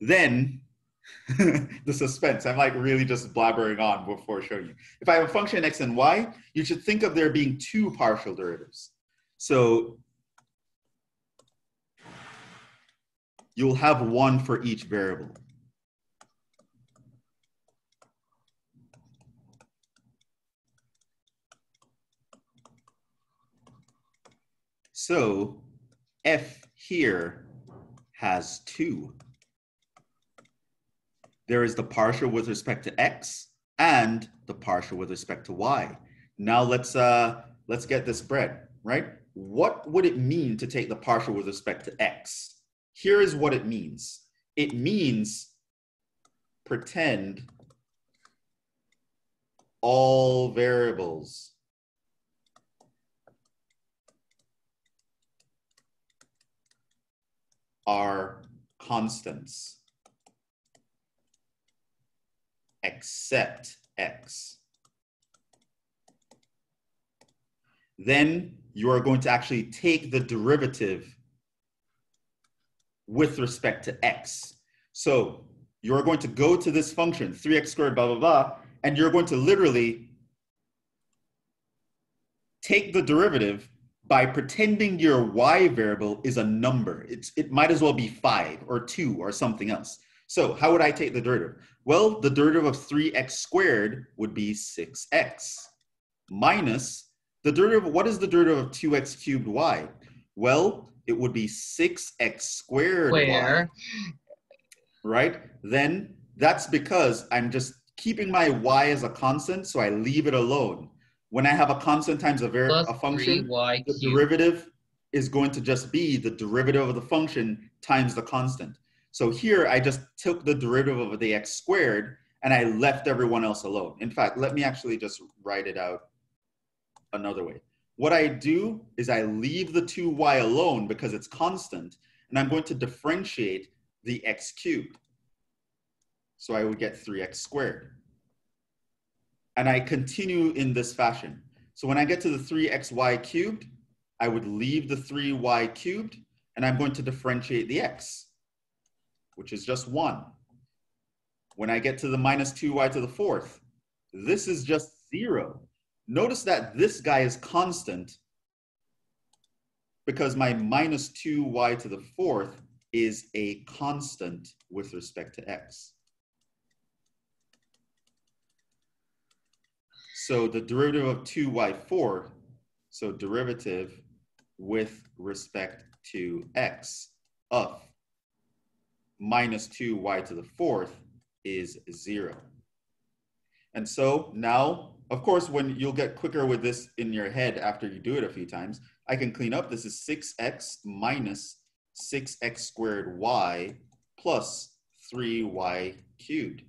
then the suspense, I'm like really just blabbering on before showing you. If I have a function x and y, you should think of there being two partial derivatives. So you'll have one for each variable. So f here has two. There is the partial with respect to x and the partial with respect to y. Now let's uh, let's get this spread, right? What would it mean to take the partial with respect to x? Here is what it means. It means pretend all variables are constants except x. Then you are going to actually take the derivative with respect to x. So you're going to go to this function, 3x squared, blah, blah, blah, and you're going to literally take the derivative by pretending your y variable is a number. It's, it might as well be 5 or 2 or something else. So how would I take the derivative? Well, the derivative of 3x squared would be 6x minus the derivative. What is the derivative of 2x cubed y? Well, it would be 6x squared Where? y. Right? Then that's because I'm just keeping my y as a constant, so I leave it alone. When I have a constant times a, a function, 3y the derivative is going to just be the derivative of the function times the constant. So here I just took the derivative of the x squared and I left everyone else alone. In fact, let me actually just write it out another way. What I do is I leave the 2y alone because it's constant and I'm going to differentiate the x cubed. So I would get 3x squared. And I continue in this fashion. So when I get to the 3xy cubed, I would leave the 3y cubed, and I'm going to differentiate the x, which is just 1. When I get to the minus 2y to the fourth, this is just 0. Notice that this guy is constant because my minus 2y to the fourth is a constant with respect to x. So the derivative of 2y4, so derivative with respect to x of minus 2y to the fourth is 0. And so now, of course, when you'll get quicker with this in your head after you do it a few times, I can clean up. This is 6x minus 6x squared y plus 3y cubed.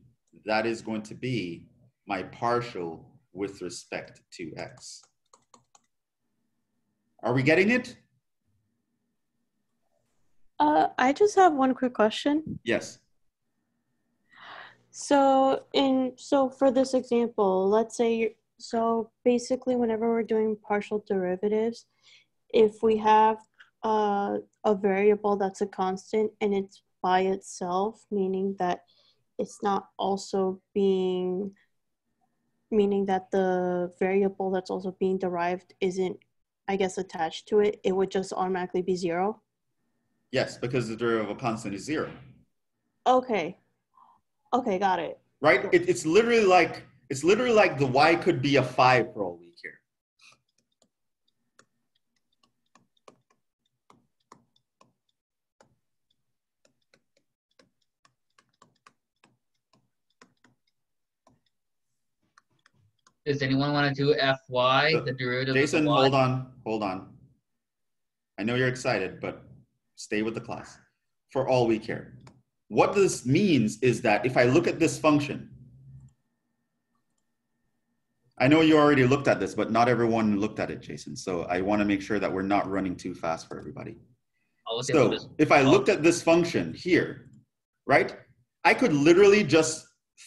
That is going to be my partial with respect to x. Are we getting it? Uh, I just have one quick question. Yes. So in so for this example, let's say so basically whenever we're doing partial derivatives, if we have uh, a variable that's a constant and it's by itself, meaning that it's not also being meaning that the variable that's also being derived isn't I guess attached to it, it would just automatically be zero. Yes, because the derivative of a constant is zero, Okay. Okay, got it. right? It, it's literally like it's literally like the y could be a five for all we care. Does anyone want to do fy, So, the derivative Jason, of y? Jason, hold on, hold on. I know you're excited, but stay with the class. For all we care. What this means is that if I look at this function, I know you already looked at this, but not everyone looked at it, Jason. So I want to make sure that we're not running too fast for everybody. I'll look at So if I looked at this function here, right, I could literally just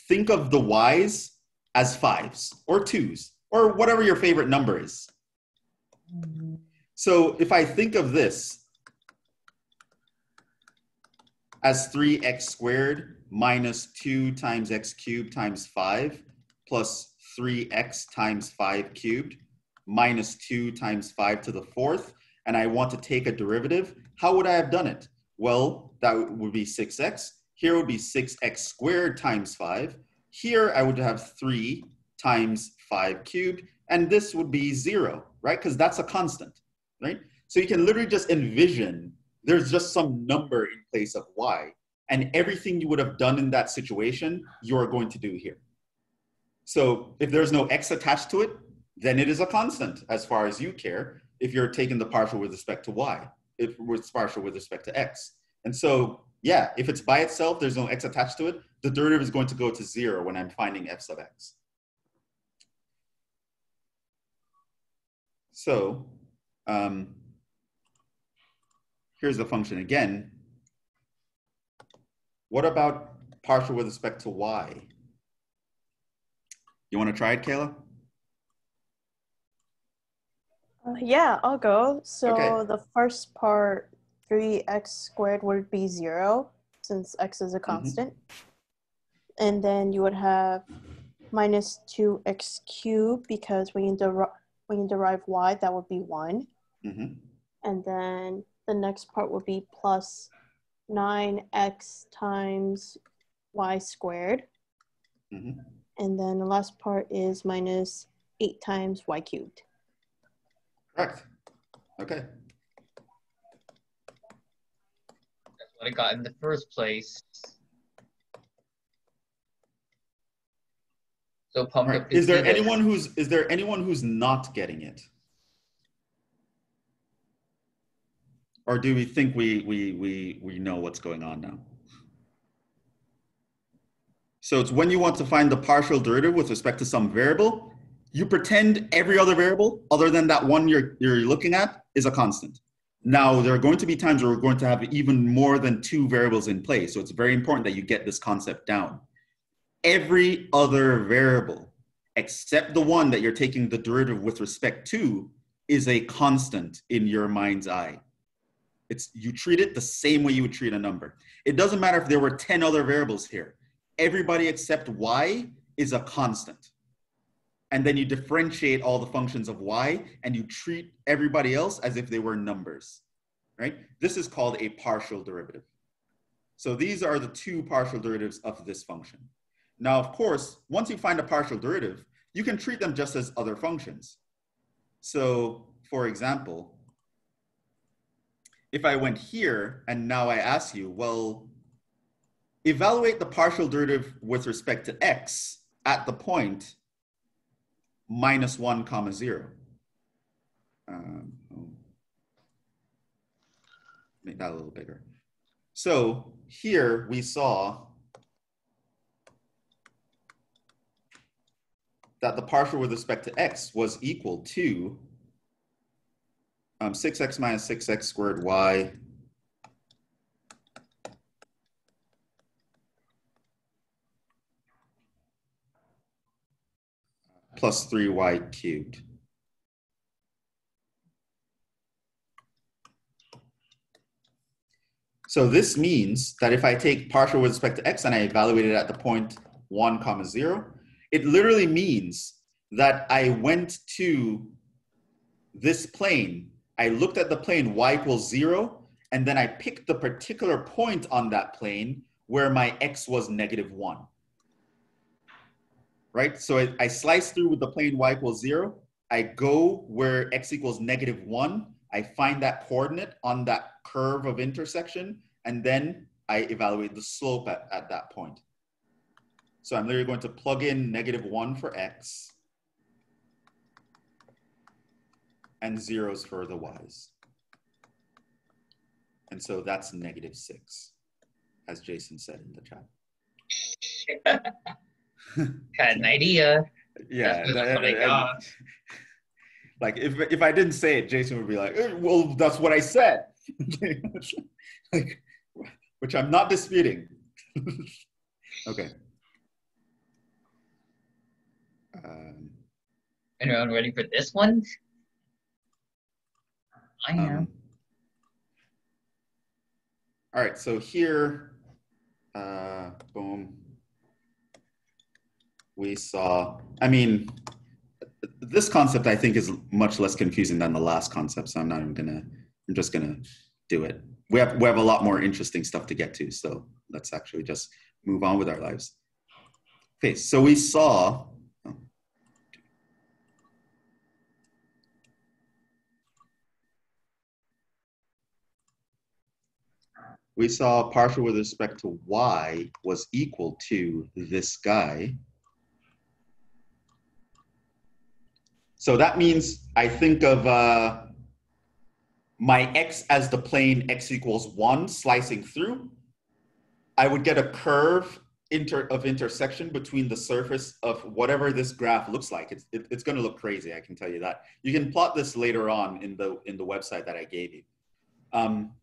think of the y's as fives or twos or whatever your favorite number is. So if I think of this as 3x squared minus 2 times x cubed times 5 plus 3x times 5 cubed minus 2 times 5 to the fourth, and I want to take a derivative, how would I have done it? Well, that would be 6x. Here would be 6x squared times 5. Here I would have 3 times 5 cubed, and this would be 0, right? Because that's a constant, right? So you can literally just envision there's just some number in place of y, and everything you would have done in that situation, you're going to do here. So if there's no x attached to it, then it is a constant as far as you care if you're taking the partial with respect to y, if it's partial with respect to x. And so, yeah, if it's by itself, there's no x attached to it, the derivative is going to go to zero when I'm finding f sub x. So um, here's the function again. What about partial with respect to y? You want to try it, Kayla? Uh, yeah, I'll go. So Okay. the first part, 3x squared would be 0 since x is a constant. And then you would have minus 2x cubed because when you, deri- when you derive y, that would be 1. hmm And then the next part would be plus 9x times y squared. hmm And then the last part is minus 8 times y cubed. Correct. Okay. That's what I got in the first place. So right. Is there anyone who's is there anyone who's not getting it? Or do we think we we we we know what's going on now? So it's when you want to find the partial derivative with respect to some variable, you pretend every other variable other than that one you're you're looking at is a constant. Now there are going to be times where we're going to have even more than two variables in play. So it's very important that you get this concept down every other variable except the one that you're taking the derivative with respect to is a constant in your mind's eye. It's you treat it the same way you would treat a number. It doesn't matter if there were 10 other variables here. Everybody except y is a constant. And then you differentiate all the functions of y and you treat everybody else as if they were numbers. Right? This is called a partial derivative. So these are the two partial derivatives of this function. Now, of course, once you find a partial derivative, you can treat them just as other functions. So, for example, if I went here and now I ask you, well, evaluate the partial derivative with respect to x at the point minus 1 comma 0. Um, oh. Make that a little bigger. So here we saw that the partial with respect to x was equal to um, 6x minus 6x squared y plus 3y cubed. So this means that if I take partial with respect to x and I evaluate it at the point 1 comma 0, it literally means that I went to this plane, I looked at the plane y equals 0, and then I picked the particular point on that plane where my x was negative 1. Right? So I, I slice through with the plane y equals 0. I go where x equals negative 1. I find that coordinate on that curve of intersection, and then I evaluate the slope at, at that point. So I'm literally going to plug in negative 1 for x and zeros for the y's. And so that's negative 6, as Jason said in the chat. Had an idea. Yeah. That- and- like if, if I didn't say it, Jason would be like, "Eh, well, that's what I said. like, which I'm not disputing. okay. Um, Anyone ready for this one? I am. Um, all right, so here, uh, boom, we saw, I mean, this concept I think is much less confusing than the last concept, so I'm not even gonna, I'm just gonna do it. We have, we have a lot more interesting stuff to get to, so let's actually just move on with our lives. Okay, so we saw, we saw partial with respect to y was equal to this guy. So that means I think of uh, my x as the plane x equals 1 slicing through. I would get a curve inter of intersection between the surface of whatever this graph looks like. It's, it, it's going to look crazy, I can tell you that. You can plot this later on in the, in the website that I gave you. Um, uh,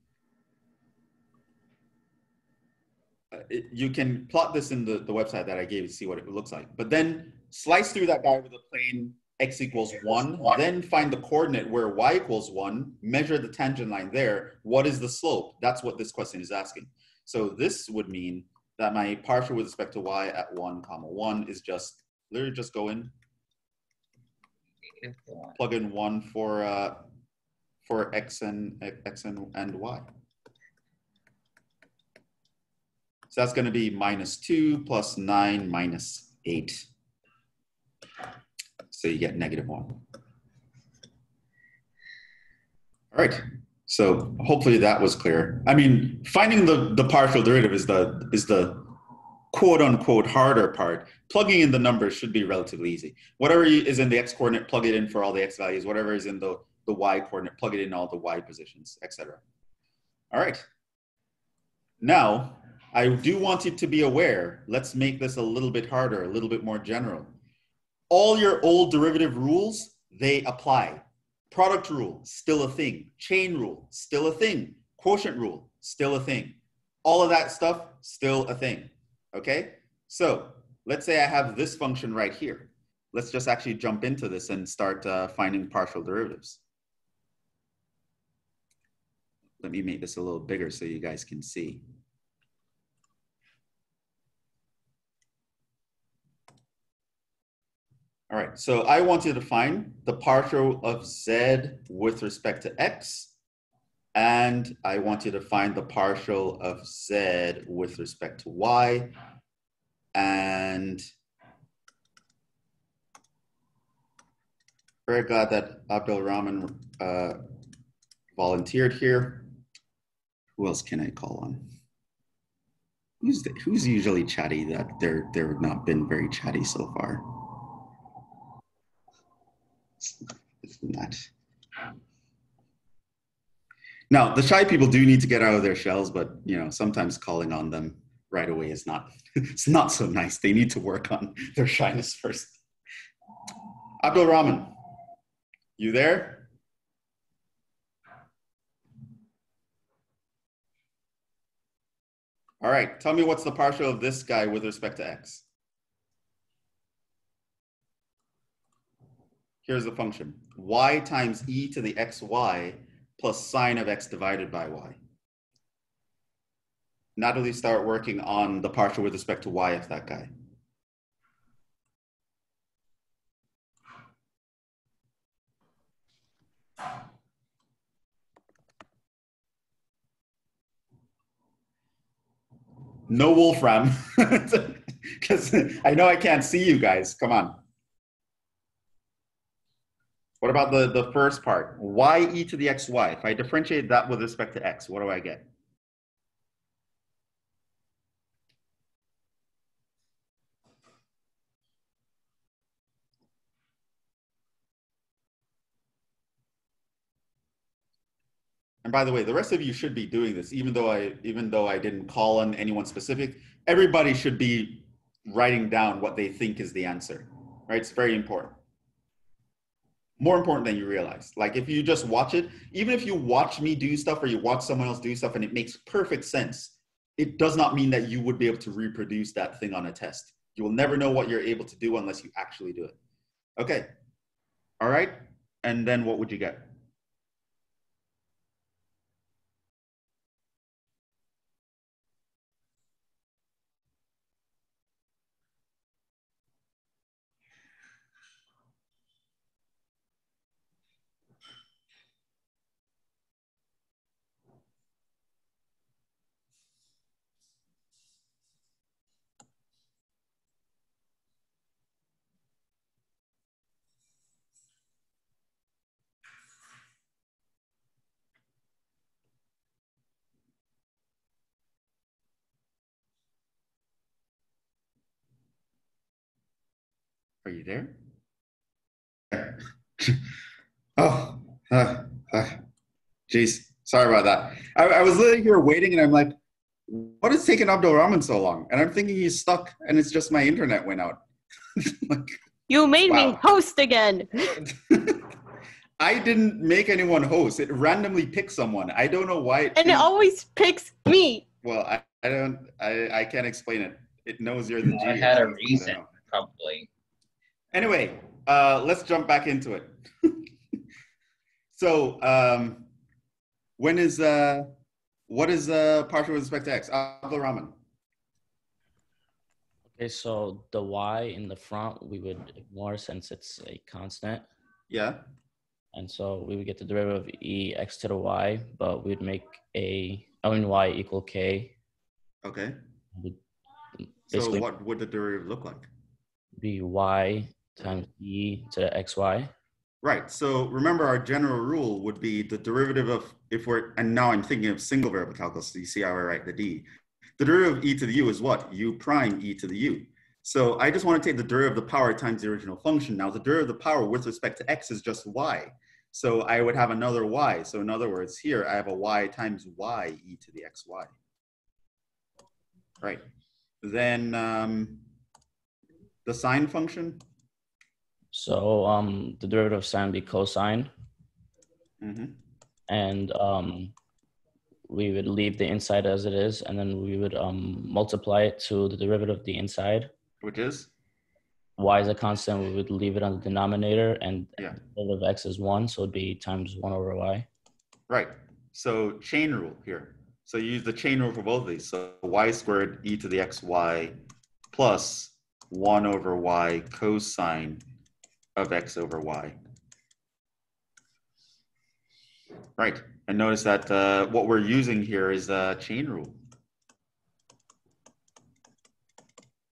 it, you can plot this in the, the website that I gave you to see what it looks like. But then slice through that guy with a plane x equals one, then find the coordinate where y equals one, measure the tangent line there. What is the slope? That's what this question is asking. So this would mean that my partial with respect to y at one comma one is just, literally just go in, plug in one for, uh, for x and, x and, and y. So that's gonna be minus two plus nine minus eight. So you get negative one. All right, so hopefully that was clear. I mean, finding the, the partial derivative is the, is the quote unquote harder part. Plugging in the numbers should be relatively easy. Whatever is in the x coordinate, plug it in for all the x values. Whatever is in the, the y coordinate, plug it in all the y positions, etc. All right. Now, I do want you to be aware. Let's make this a little bit harder, a little bit more general. All your old derivative rules, they apply. Product rule, still a thing. Chain rule, still a thing. Quotient rule, still a thing. All of that stuff, still a thing. Okay? So let's say I have this function right here. Let's just actually jump into this and start uh, finding partial derivatives. Let me make this a little bigger so you guys can see. All right, so I want you to find the partial of z with respect to x, and I want you to find the partial of z with respect to y, and very glad that Abdul Rahman uh, volunteered here. Who else can I call on? Who's the, who's usually chatty that they're they've not been very chatty so far? It's not. Now, the shy people do need to get out of their shells, but you know, sometimes calling on them right away is not it's not so nice. They need to work on their shyness first. Abdul Rahman, you there? All right, tell me what's the partial of this guy with respect to x? Here's the function. y times e to the xy plus sine of x divided by y. Natalie, start working on the partial with respect to y of that guy. No Wolfram, because I know I can't see you guys. Come on. What about the, the first part? y e to the xy. If I differentiate that with respect to x, what do I get? And by the way, the rest of you should be doing this, even though I even though I didn't call on anyone specific. Everybody should be writing down what they think is the answer. Right? It's very important more important than you realize. Like if you just watch it, even if you watch me do stuff or you watch someone else do stuff and it makes perfect sense, it does not mean that you would be able to reproduce that thing on a test. You will never know what you're able to do unless you actually do it. Okay. All right. And then what would you get? Are you there? oh, uh, uh, geez, sorry about that. I, I was literally here waiting, and I'm like, "What is taking Abdul Rahman so long?" And I'm thinking he's stuck, and it's just my internet went out. like, You made me Wow. host again. I didn't make anyone host. It randomly picked someone. I don't know why. It And it always picks me. well, I, I don't. I, I can't explain it. It knows you're the G. I had a reason, probably. Anyway, uh, let's jump back into it. so, um, when is uh, what is uh, partial with respect to x? Abdul Rahman. Okay, so the y in the front we would ignore since it's a constant. Yeah. And so we would get the derivative of e x to the y, but we'd make a, I mean, y equal k. Okay. So, what would the derivative look like? be y times e to the xy. Right. So remember, our general rule would be the derivative of if we're and now I'm thinking of single variable calculus. So you see how I write the d. The derivative of e to the u is what? u prime e to the u. So I just want to take the derivative of the power times the original function. Now the derivative of the power with respect to x is just y. So I would have another y. So in other words, here I have a y times y e to the xy. Right. Then um, the sine function. So um, the derivative of sine would be cosine, Mhm. and um, we would leave the inside as it is, and then we would um, multiply it to the derivative of the inside. Which is? y is a constant, we would leave it on the denominator, and Yeah. derivative of x is one, so it'd be times one over y. Right. So chain rule here. So you use the chain rule for both of these. So y squared e to the xy plus 1 over y cosine of x over y. Right. And notice that uh, what we're using here is a chain rule.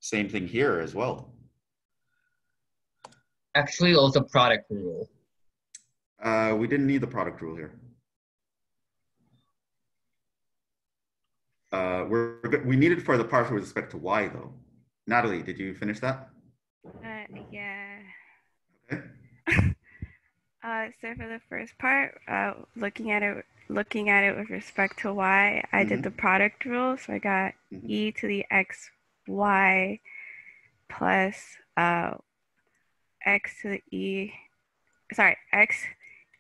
Same thing here as well. Actually, also product rule. Uh, we didn't need the product rule here. Uh, we're, we need it for the partial with respect to y though. Natalie, did you finish that? Uh, yeah. Uh, so for the first part, uh, looking at it, looking at it with respect to y, I Mhm. did the product rule, so I got Mhm. e to the x y plus uh, x to the e, sorry, x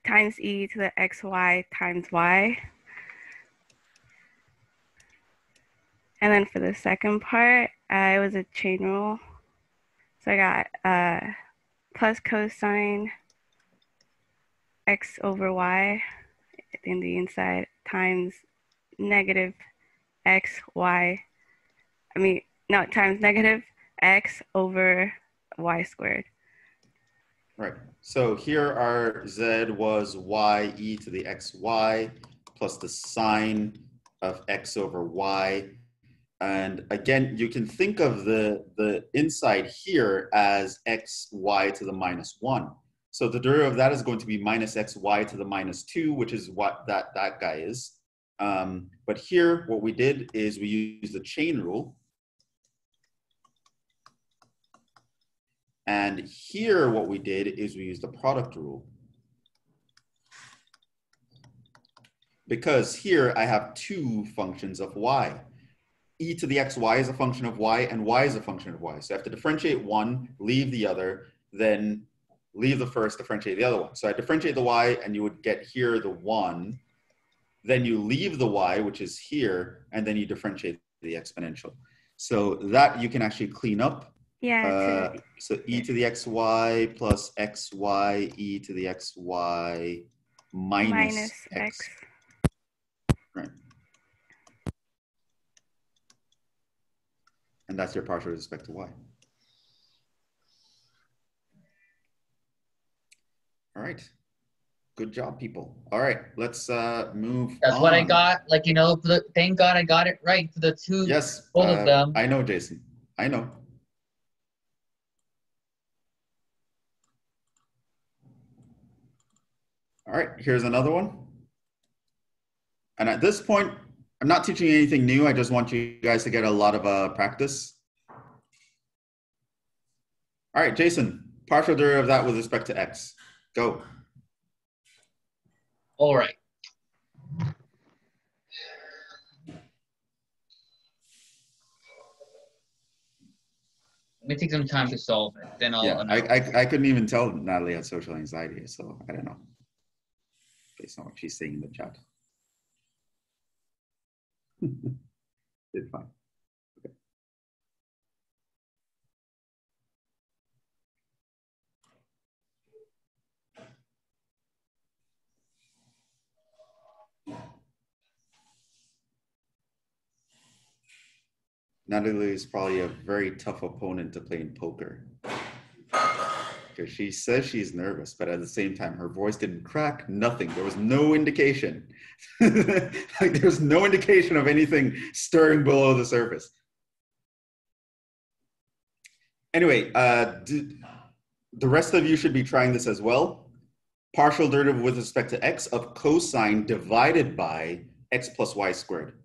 times e to the x y times y. And then for the second part, uh, it was a chain rule. So I got uh, plus cosine x over y in the inside times negative x y. I mean, no, times negative x over y squared. Right. So here our z was y e to the xy plus the sine of x over y. And again, you can think of the, the inside here as x y to the minus 1. So the derivative of that is going to be minus x y to the minus 2, which is what that, that guy is. Um, but here, what we did is we used the chain rule. And here, what we did is we used the product rule. Because here I have two functions of y. e to the xy is a function of y, and y is a function of y. So I have to differentiate one, leave the other, then leave the first, differentiate the other one. So I differentiate the y, and you would get here the 1. Then you leave the y, which is here, and then you differentiate the exponential. So that you can actually clean up Yeah, uh, so e to the xy plus xy e to the xy minus, minus x. x. Right. And that's your partial respect to y. All right. Good job, people. All right, let's uh, move That's what I got. Like you know, the, thank God I got it right for the two. Yes, both of uh, them. I know, Jason. I know. All right, here's another one. And at this point, I'm not teaching anything new. I just want you guys to get a lot of uh, practice. All right, Jason, partial derivative of that with respect to x. Go. All right. Let me take some time to solve it. Then I'll. Yeah, I, I, I couldn't even tell Natalie had social anxiety, so I don't know. Based on what she's saying in the chat. Did fine. Okay. Natalie is probably a very tough opponent to play in poker. Because she says she's nervous, but at the same time, her voice didn't crack, nothing. There was no indication. like there was no indication of anything stirring below the surface. Anyway, uh, the rest of you should be trying this as well. Partial derivative with respect to x of cosine divided by x plus y squared.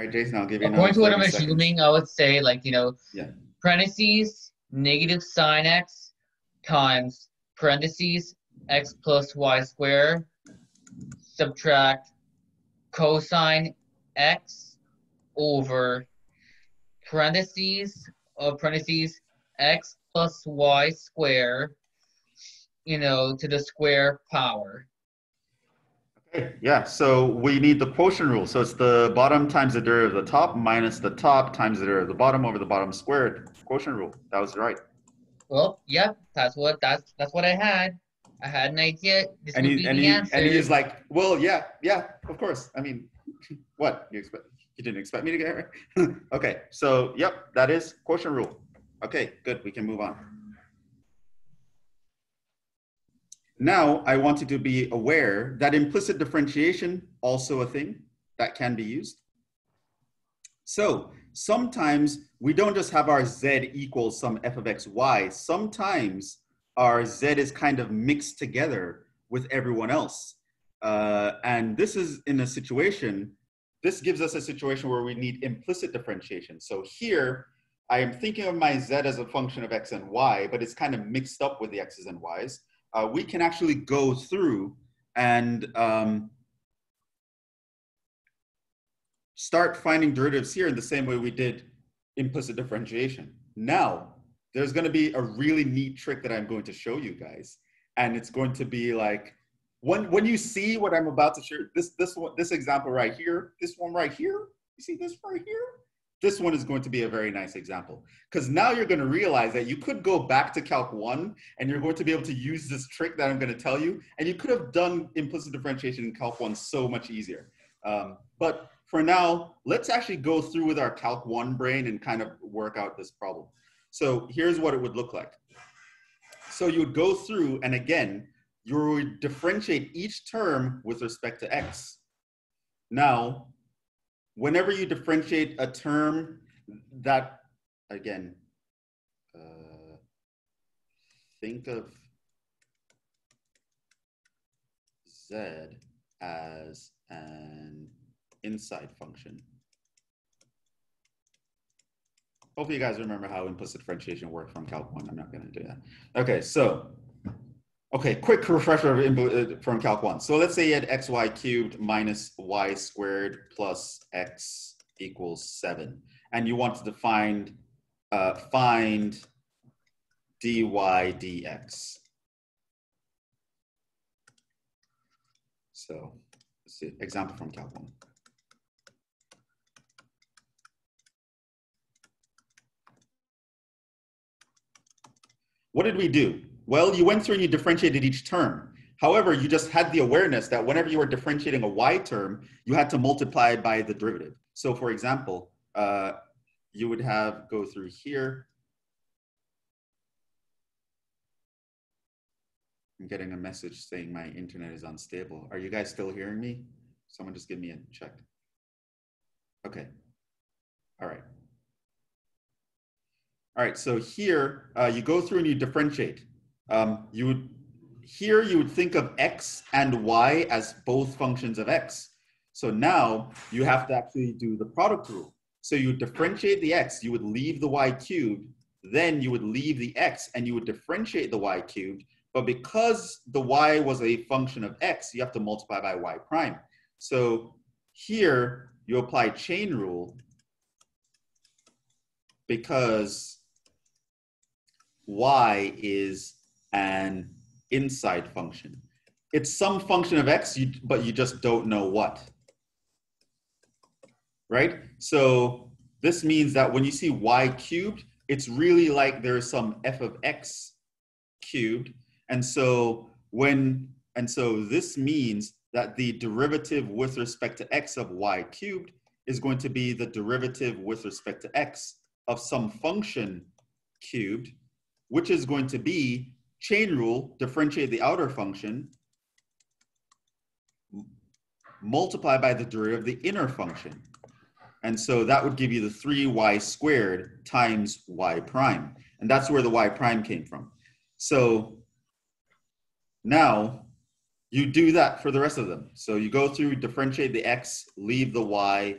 All right, Jason, I'll give you According to what I'm seconds. assuming, I would say like you know, Yeah. parentheses negative sine x times parentheses x plus y square subtract cosine x over parentheses of parentheses x plus y square, you know, to the square power. Okay, yeah, so we need the quotient rule. So it's the bottom times the derivative of the top minus the top times the derivative of the bottom over the bottom squared. Quotient rule. That was right. Well, yeah, that's what that's that's what I had. I had an idea. This And would he be and the he answer. and he's like, well, yeah, yeah, of course. I mean, what you expect? You didn't expect me to get it right? okay, so yep, that is quotient rule. Okay, good. We can move on. Now I want you to be aware that implicit differentiation also a thing that can be used. So sometimes we don't just have our z equals some f of x y. Sometimes our z is kind of mixed together with everyone else. Uh, and this is in a situation, this gives us a situation where we need implicit differentiation. So here, I am thinking of my z as a function of x and y, but it's kind of mixed up with the x's and y's. Uh, we can actually go through and um, start finding derivatives here in the same way we did implicit differentiation. Now, there's going to be a really neat trick that I'm going to show you guys, and it's going to be like when when you see what I'm about to share. This this one this example right here, this one right here. You see this right here. This one is going to be a very nice example because now you're going to realize that you could go back to Calc 1 and you're going to be able to use this trick that I'm going to tell you, and you could have done implicit differentiation in Calc 1 so much easier. Um, but for now, let's actually go through with our Calc 1 brain and kind of work out this problem. So here's what it would look like. So you would go through, and again, you would differentiate each term with respect to x. Now, whenever you differentiate a term that, again, uh, think of z as an inside function. Hopefully you guys remember how implicit differentiation worked from Calc 1. I'm not going to do that. Okay, so, okay, quick refresher uh, from Calc 1. So let's say you had xy cubed minus y squared plus x equals 7. And you wanted to find, uh, find dy dx. So, let's see, example from Calc 1. What did we do? Well, you went through and you differentiated each term. However, you just had the awareness that whenever you were differentiating a y term, you had to multiply it by the derivative. So for example, uh, you would have go through here. I'm getting a message saying my internet is unstable. Are you guys still hearing me? Someone just give me a check. Okay. All right. All right, so here uh, you go through and you differentiate. Um, you would here you would think of x and y as both functions of x. So now you have to actually do the product rule. So you differentiate the x, you would leave the y cubed, then you would leave the x and you would differentiate the y cubed. But because the y was a function of x, you have to multiply by y prime. So here you apply chain rule because y is an inside function. It's some function of x, you, but you just don't know what. Right? So this means that when you see y cubed, it's really like there's some f of x cubed. And so when, and so this means that the derivative with respect to x of y cubed is going to be the derivative with respect to x of some function cubed, which is going to be chain rule, differentiate the outer function, multiply by the derivative of the inner function. And so that would give you the 3y squared times y prime. And that's where the y prime came from. So now you do that for the rest of them. So you go through, differentiate the x, leave the y,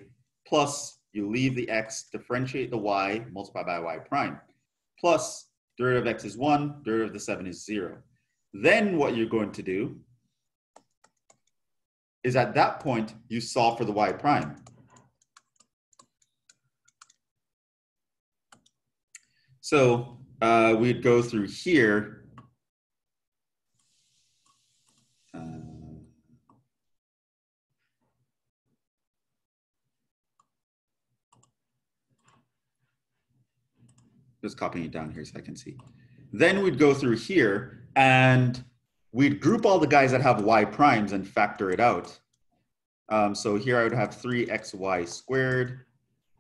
plus you leave the x, differentiate the y, multiply by y prime, plus derivative of x is 1, derivative of the 7 is 0. Then what you're going to do is at that point, you solve for the y prime. So uh, we'd go through here. Just copying it down here so I can see. Then we'd go through here and we'd group all the guys that have y primes and factor it out. Um, so here I would have 3xy squared.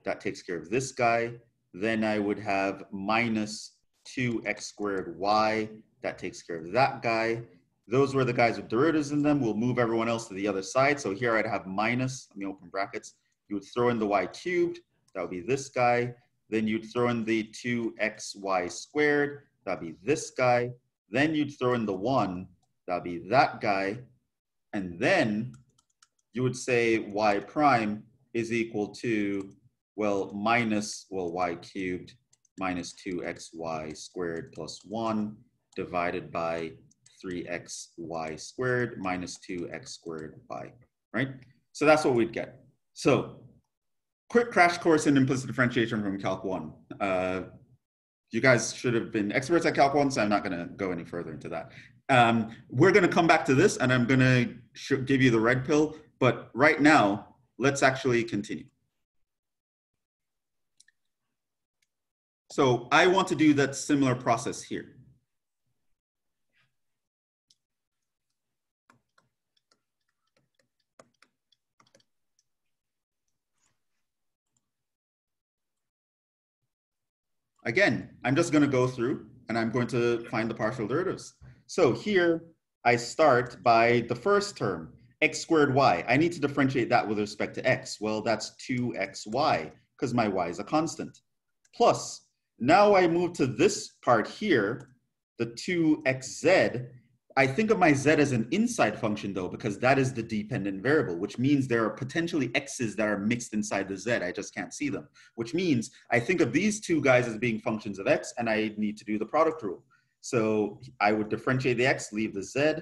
That takes care of this guy. Then I would have minus 2x squared y. That takes care of that guy. Those were the guys with derivatives in them. We'll move everyone else to the other side. So here I'd have minus, let me open brackets. You would throw in the y cubed. That would be this guy. Then you'd throw in the 2xy squared. That'd be this guy. Then you'd throw in the 1. That'd be that guy. And then you would say y prime is equal to well, minus, well, y cubed minus 2xy squared plus 1 divided by 3xy squared minus 2x squared y, right? So that's what we'd get. So quick crash course in implicit differentiation from Calc 1. Uh, you guys should have been experts at Calc 1, so I'm not going to go any further into that. Um, we're going to come back to this, and I'm going to give you the red pill. But right now, let's actually continue. So I want to do that similar process here. Again, I'm just going to go through and I'm going to find the partial derivatives. So here I start by the first term, x squared y. I need to differentiate that with respect to x. Well, that's 2xy because my y is a constant. Plus now I move to this part here, the 2xz. I think of my z as an inside function though, because that is the dependent variable, which means there are potentially x's that are mixed inside the z. I just can't see them, which means I think of these two guys as being functions of x and I need to do the product rule. So I would differentiate the x, leave the z,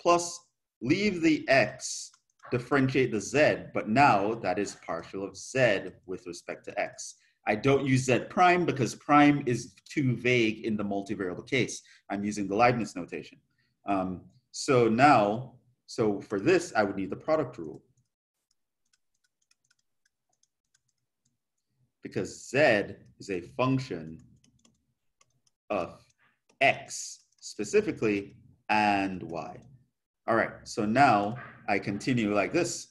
plus leave the x, differentiate the z, but now that is partial of z with respect to x. I don't use Z prime because prime is too vague in the multivariable case. I'm using the Leibniz notation. Um, so now, so for this, I would need the product rule. Because Z is a function of X specifically and Y. All right, so now I continue like this.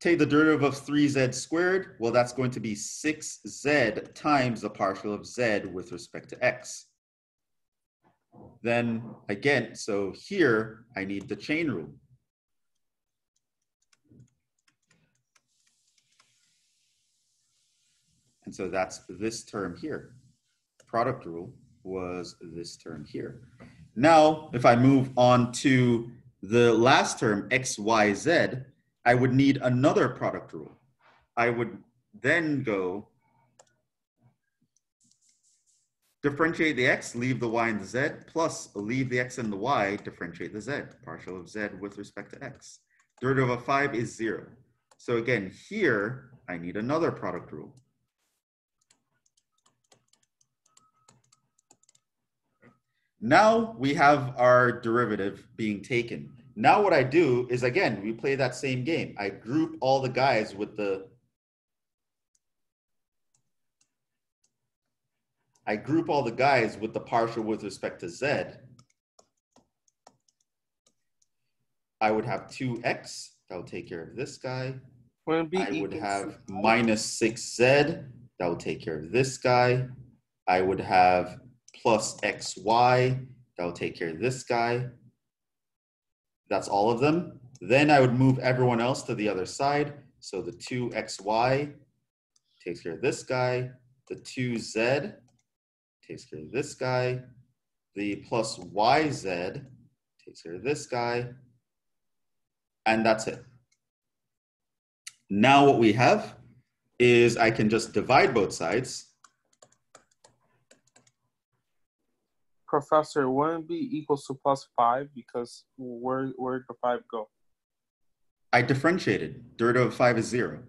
Take the derivative of 3z squared. Well, that's going to be 6z times the partial of z with respect to x. Then again, so here I need the chain rule. And so that's this term here. Product rule was this term here. Now, if I move on to the last term, x, y, z, I would need another product rule. I would then go differentiate the x, leave the y and the z, plus leave the x and the y, differentiate the z, partial of z with respect to x. Derivative of 5 is 0. So again, here, I need another product rule. Now we have our derivative being taken. Now what I do is, again, we play that same game. I group all the guys with the I group all the guys with the partial with respect to z. I would have 2x, that will take care of this guy. Wouldn't be I would have minus 6z, that will take care of this guy. I would have plus xy, that will take care of this guy. That's all of them. Then I would move everyone else to the other side. So the 2xy takes care of this guy. The 2z takes care of this guy. The plus yz takes care of this guy. And that's it. Now what we have is I can just divide both sides. Professor, wouldn't be equals to plus five because where where'd the five go? I differentiated. Derivative of 5 is 0.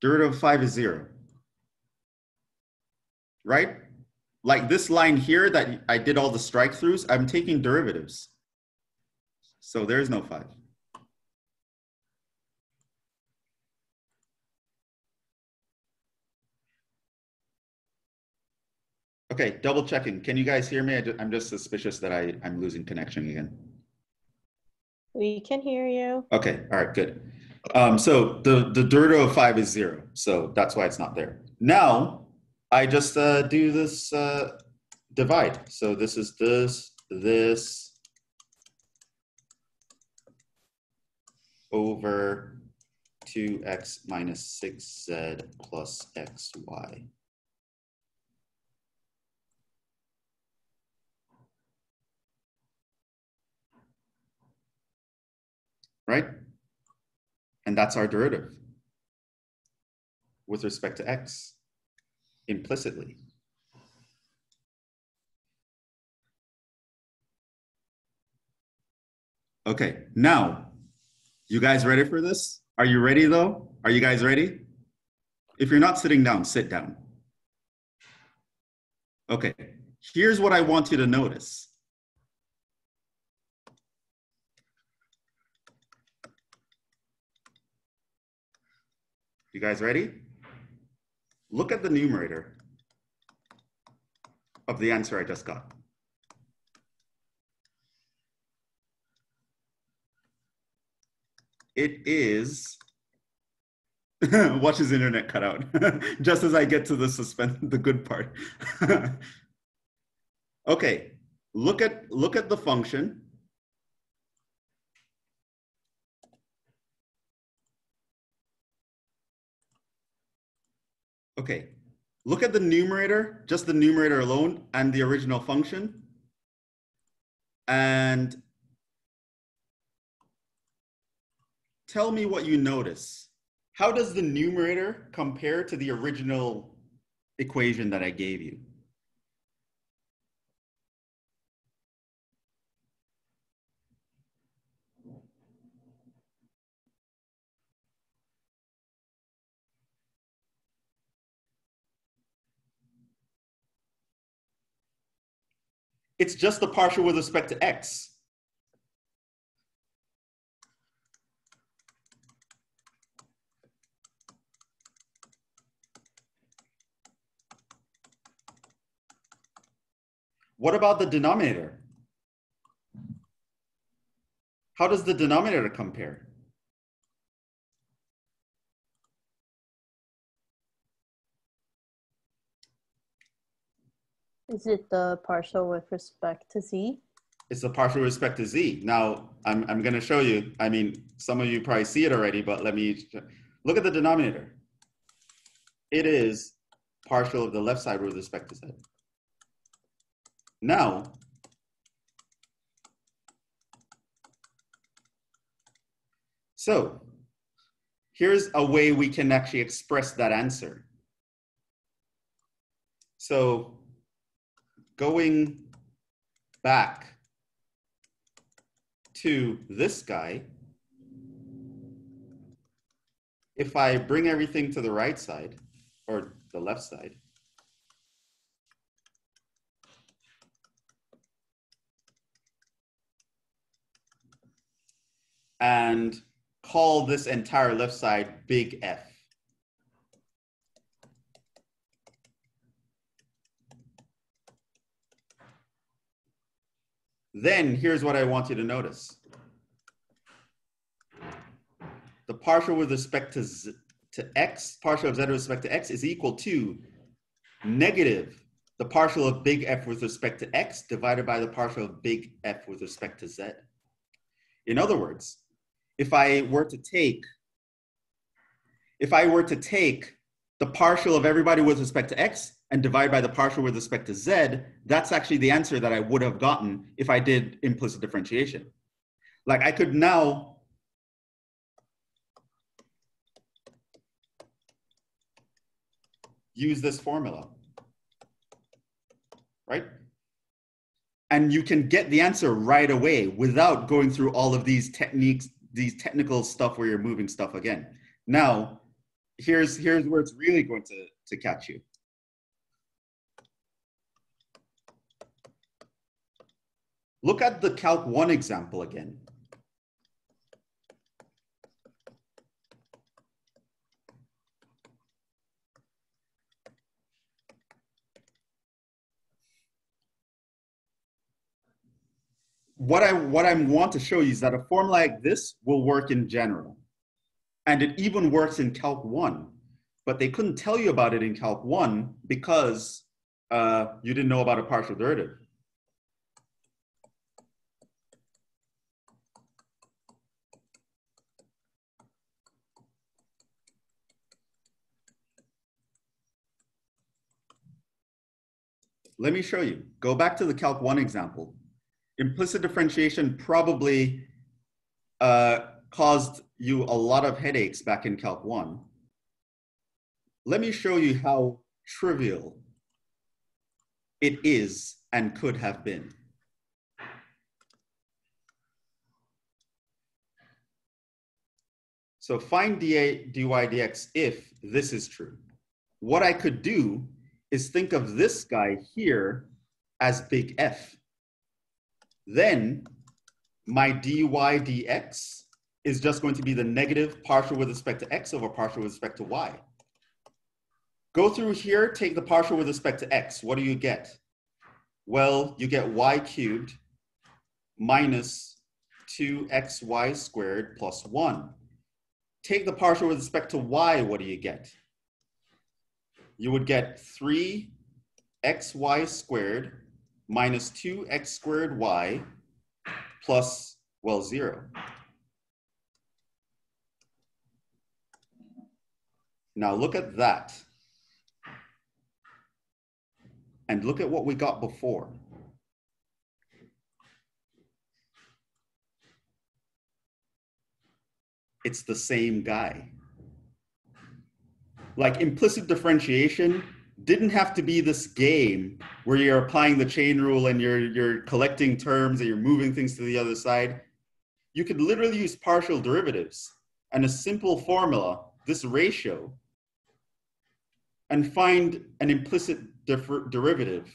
Derivative of 5 is 0. Right? Like this line here that I did all the strike throughs, I'm taking derivatives. So there's no 5. Okay, double checking. Can you guys hear me? I I'm just suspicious that I, I'm losing connection again. We can hear you. Okay, all right, good. Um, so the, the of five is zero, so that's why it's not there. Now, I just uh, do this uh, divide. So this is this, this over 2x minus 6z plus xy. Right? And that's our derivative with respect to x implicitly. Okay, now, you guys ready for this? Are you ready though? Are you guys ready? If you're not sitting down, sit down. Okay, here's what I want you to notice. You guys ready? Look at the numerator of the answer I just got. It is, watch his internet cut out, just as I get to the suspense, the good part. okay, look at, look at the function. Okay, look at the numerator, just the numerator alone and the original function. And tell me what you notice. How does the numerator compare to the original equation that I gave you? It's just the partial with respect to x. What about the denominator? How does the denominator compare? Is it the partial with respect to z? It's the partial with respect to z. Now, I'm, I'm going to show you. I mean, some of you probably see it already, but let me look at the denominator. It is partial of the left side with respect to z. Now, so here's a way we can actually express that answer. So going back to this guy, if I bring everything to the right side or the left side, and call this entire left side big F. Then here's what I want you to notice. The partial with respect to, z, to x, partial of z with respect to x is equal to negative the partial of big F with respect to x divided by the partial of big F with respect to z. In other words, if I were to take, if I were to take the partial of everybody with respect to x and divide by the partial with respect to z, that's actually the answer that I would have gotten if I did implicit differentiation. Like I could now use this formula, right? And you can get the answer right away without going through all of these techniques, these technical stuff where you're moving stuff again. Now, here's, here's where it's really going to, to catch you. Look at the Calc 1 example again. What I, what I want to show you is that a form like this will work in general. And it even works in Calc 1. But they couldn't tell you about it in Calc 1 because uh, you didn't know about a partial derivative. Let me show you. Go back to the Calc 1 example. Implicit differentiation probably uh, caused you a lot of headaches back in Calc 1. Let me show you how trivial it is and could have been. So find dy, dy dx if this is true. What I could do is think of this guy here as big F. Then my dy dx is just going to be the negative partial with respect to x over partial with respect to y. Go through here, take the partial with respect to x. What do you get? Well, you get y cubed minus 2xy squared plus 1. Take the partial with respect to y, what do you get? You would get 3xy squared minus 2x squared y plus, well, 0. Now look at that. And look at what we got before. It's the same guy like implicit differentiation didn't have to be this game where you're applying the chain rule and you're you're collecting terms and you're moving things to the other side. You could literally use partial derivatives and a simple formula, this ratio, and find an implicit derivative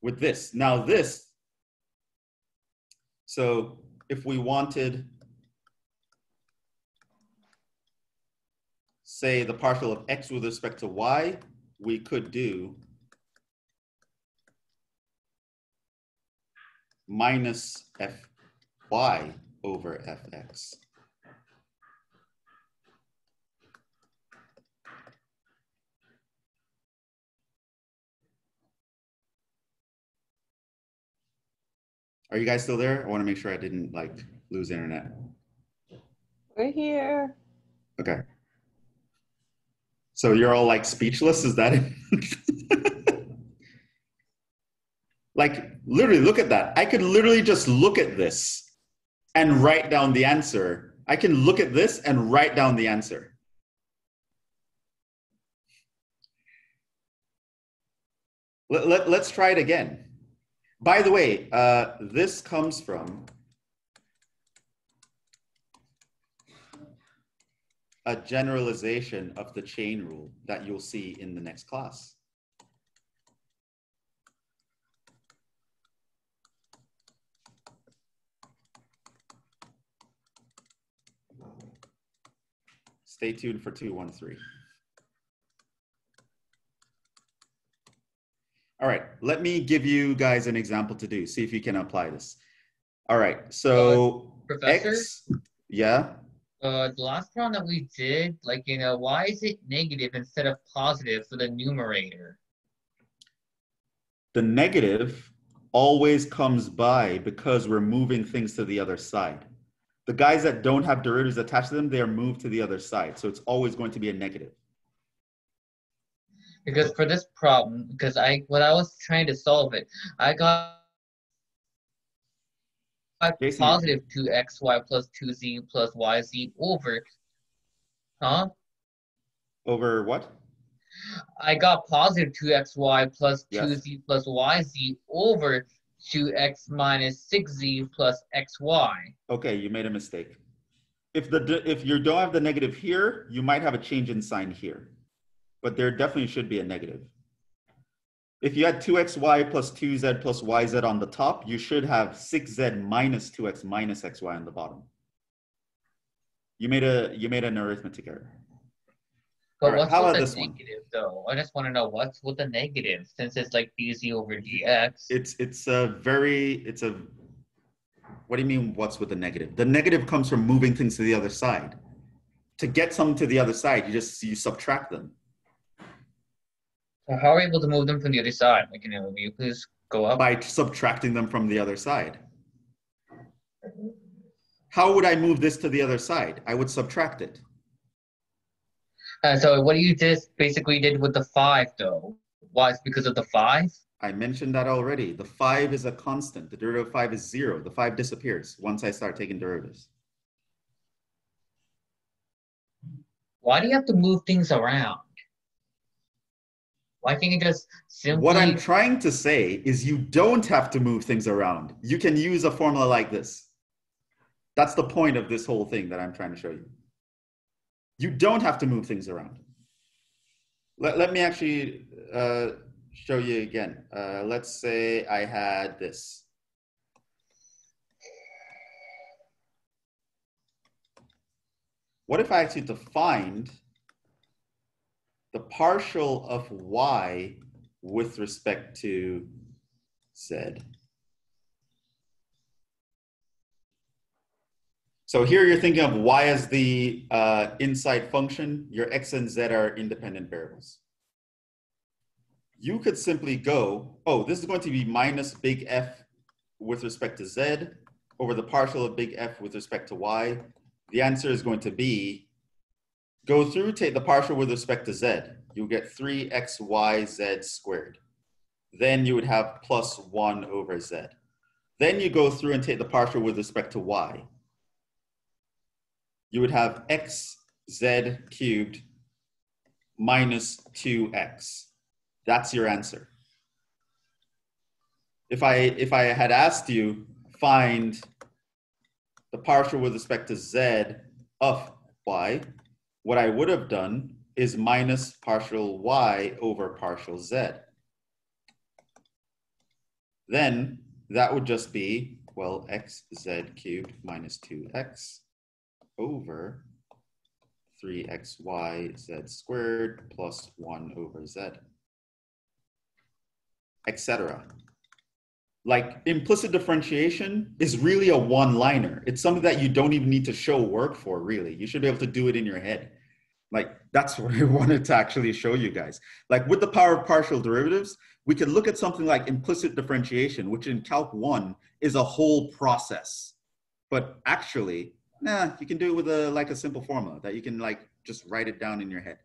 with this. Now this, so if we wanted say the partial of x with respect to y, we could do minus fy over fx. Are you guys still there? I want to make sure I didn't like lose internet. We're here. Okay. So you're all like speechless? Is that it? like, literally, look at that. I could literally just look at this and write down the answer. I can look at this and write down the answer. Let, let, let's try it again. By the way, uh, this comes from a generalization of the chain rule that you'll see in the next class. Stay tuned for 213. All right, let me give you guys an example to do. See if you can apply this. All right, so Professor, X, yeah, uh, the last problem that we did, like, you know, why is it negative instead of positive for the numerator? the negative always comes by because we're moving things to the other side. The guys that don't have derivatives attached to them, they are moved to the other side. So it's always going to be a negative. Because for this problem, because I, when I was trying to solve it, I got Jason, positive 2xy plus 2z plus yz over, huh? Over what? I got positive 2xy 2z plus yz over 2x minus 6z plus xy. Okay, you made a mistake. If the if you don't have the negative here, you might have a change in sign here, but there definitely should be a negative. If you had 2xy plus 2z plus yz on the top, you should have 6z minus 2x minus xy on the bottom. You made a you made an arithmetic error. But Alright, what's how with about the this one? negative though? I just want to know what's with the negative since it's like dz over dx. It's it's a very it's a what do you mean what's with the negative? The negative comes from moving things to the other side. To get something to the other side, you just you subtract them. So how are we able to move them from the other side? Like, you know, will you please go up? by subtracting them from the other side. How would I move this to the other side? I would subtract it. Uh, so what you just basically did with the five though? was because of the five? I mentioned that already. The five is a constant. The derivative of five is zero. The five disappears once I start taking derivatives. Why do you have to move things around? Why can't you just simply? What I'm trying to say is you don't have to move things around. You can use a formula like this. That's the point of this whole thing that I'm trying to show you. You don't have to move things around. Let, let me actually uh, show you again. Uh, let's say I had this. What if I actually defined the partial of y with respect to z? So here you're thinking of y as the uh, inside function. Your x and z are independent variables. You could simply go, oh, this is going to be minus big F with respect to z over the partial of big F with respect to y. The answer is going to be, go through, take the partial with respect to z. You get 3xyz squared. Then you would have plus 1 over z. Then you go through and take the partial with respect to y you would have xz cubed minus 2x. That's your answer. If I, if I had asked you, find the partial with respect to z of y, what I would have done is minus partial y over partial z. Then that would just be, well, xz cubed minus 2x over 3xyz squared plus 1 over z, etc. Like implicit differentiation is really a one-liner. It's something that you don't even need to show work for, really. You should be able to do it in your head. Like that's what I wanted to actually show you guys. Like with the power of partial derivatives, we can look at something like implicit differentiation, which in Calc 1 is a whole process. But actually, Nah, you can do it with a like a simple formula that you can like just write it down in your head.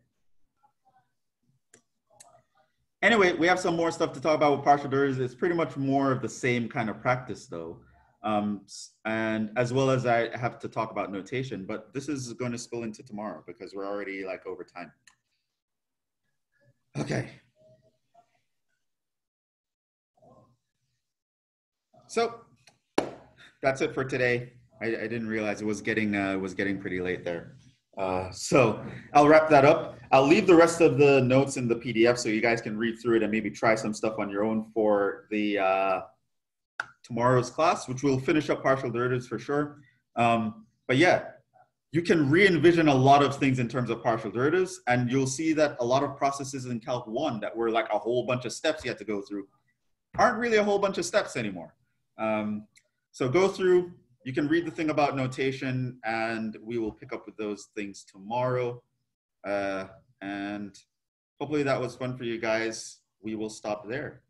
Anyway, we have some more stuff to talk about with partial derivatives. It's pretty much more of the same kind of practice though. Um, and as well as I have to talk about notation, but this is going to spill into tomorrow because we're already like over time. Okay. So that's it for today. I, I didn't realize it was getting uh, was getting pretty late there. Uh, so I'll wrap that up. I'll leave the rest of the notes in the PDF so you guys can read through it and maybe try some stuff on your own for the uh, tomorrow's class, which will finish up partial derivatives for sure. Um, but yeah, you can re-envision a lot of things in terms of partial derivatives, and you'll see that a lot of processes in Calc 1 that were like a whole bunch of steps you had to go through aren't really a whole bunch of steps anymore. Um, so go through, you can read the thing about notation, and we will pick up with those things tomorrow. Uh, and hopefully that was fun for you guys. We will stop there.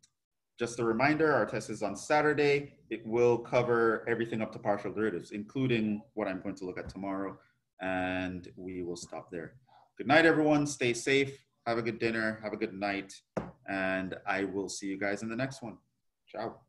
Just a reminder, our test is on Saturday. It will cover everything up to partial derivatives, including what I'm going to look at tomorrow. And we will stop there. Good night, everyone. Stay safe. Have a good dinner. Have a good night. And I will see you guys in the next one. Ciao.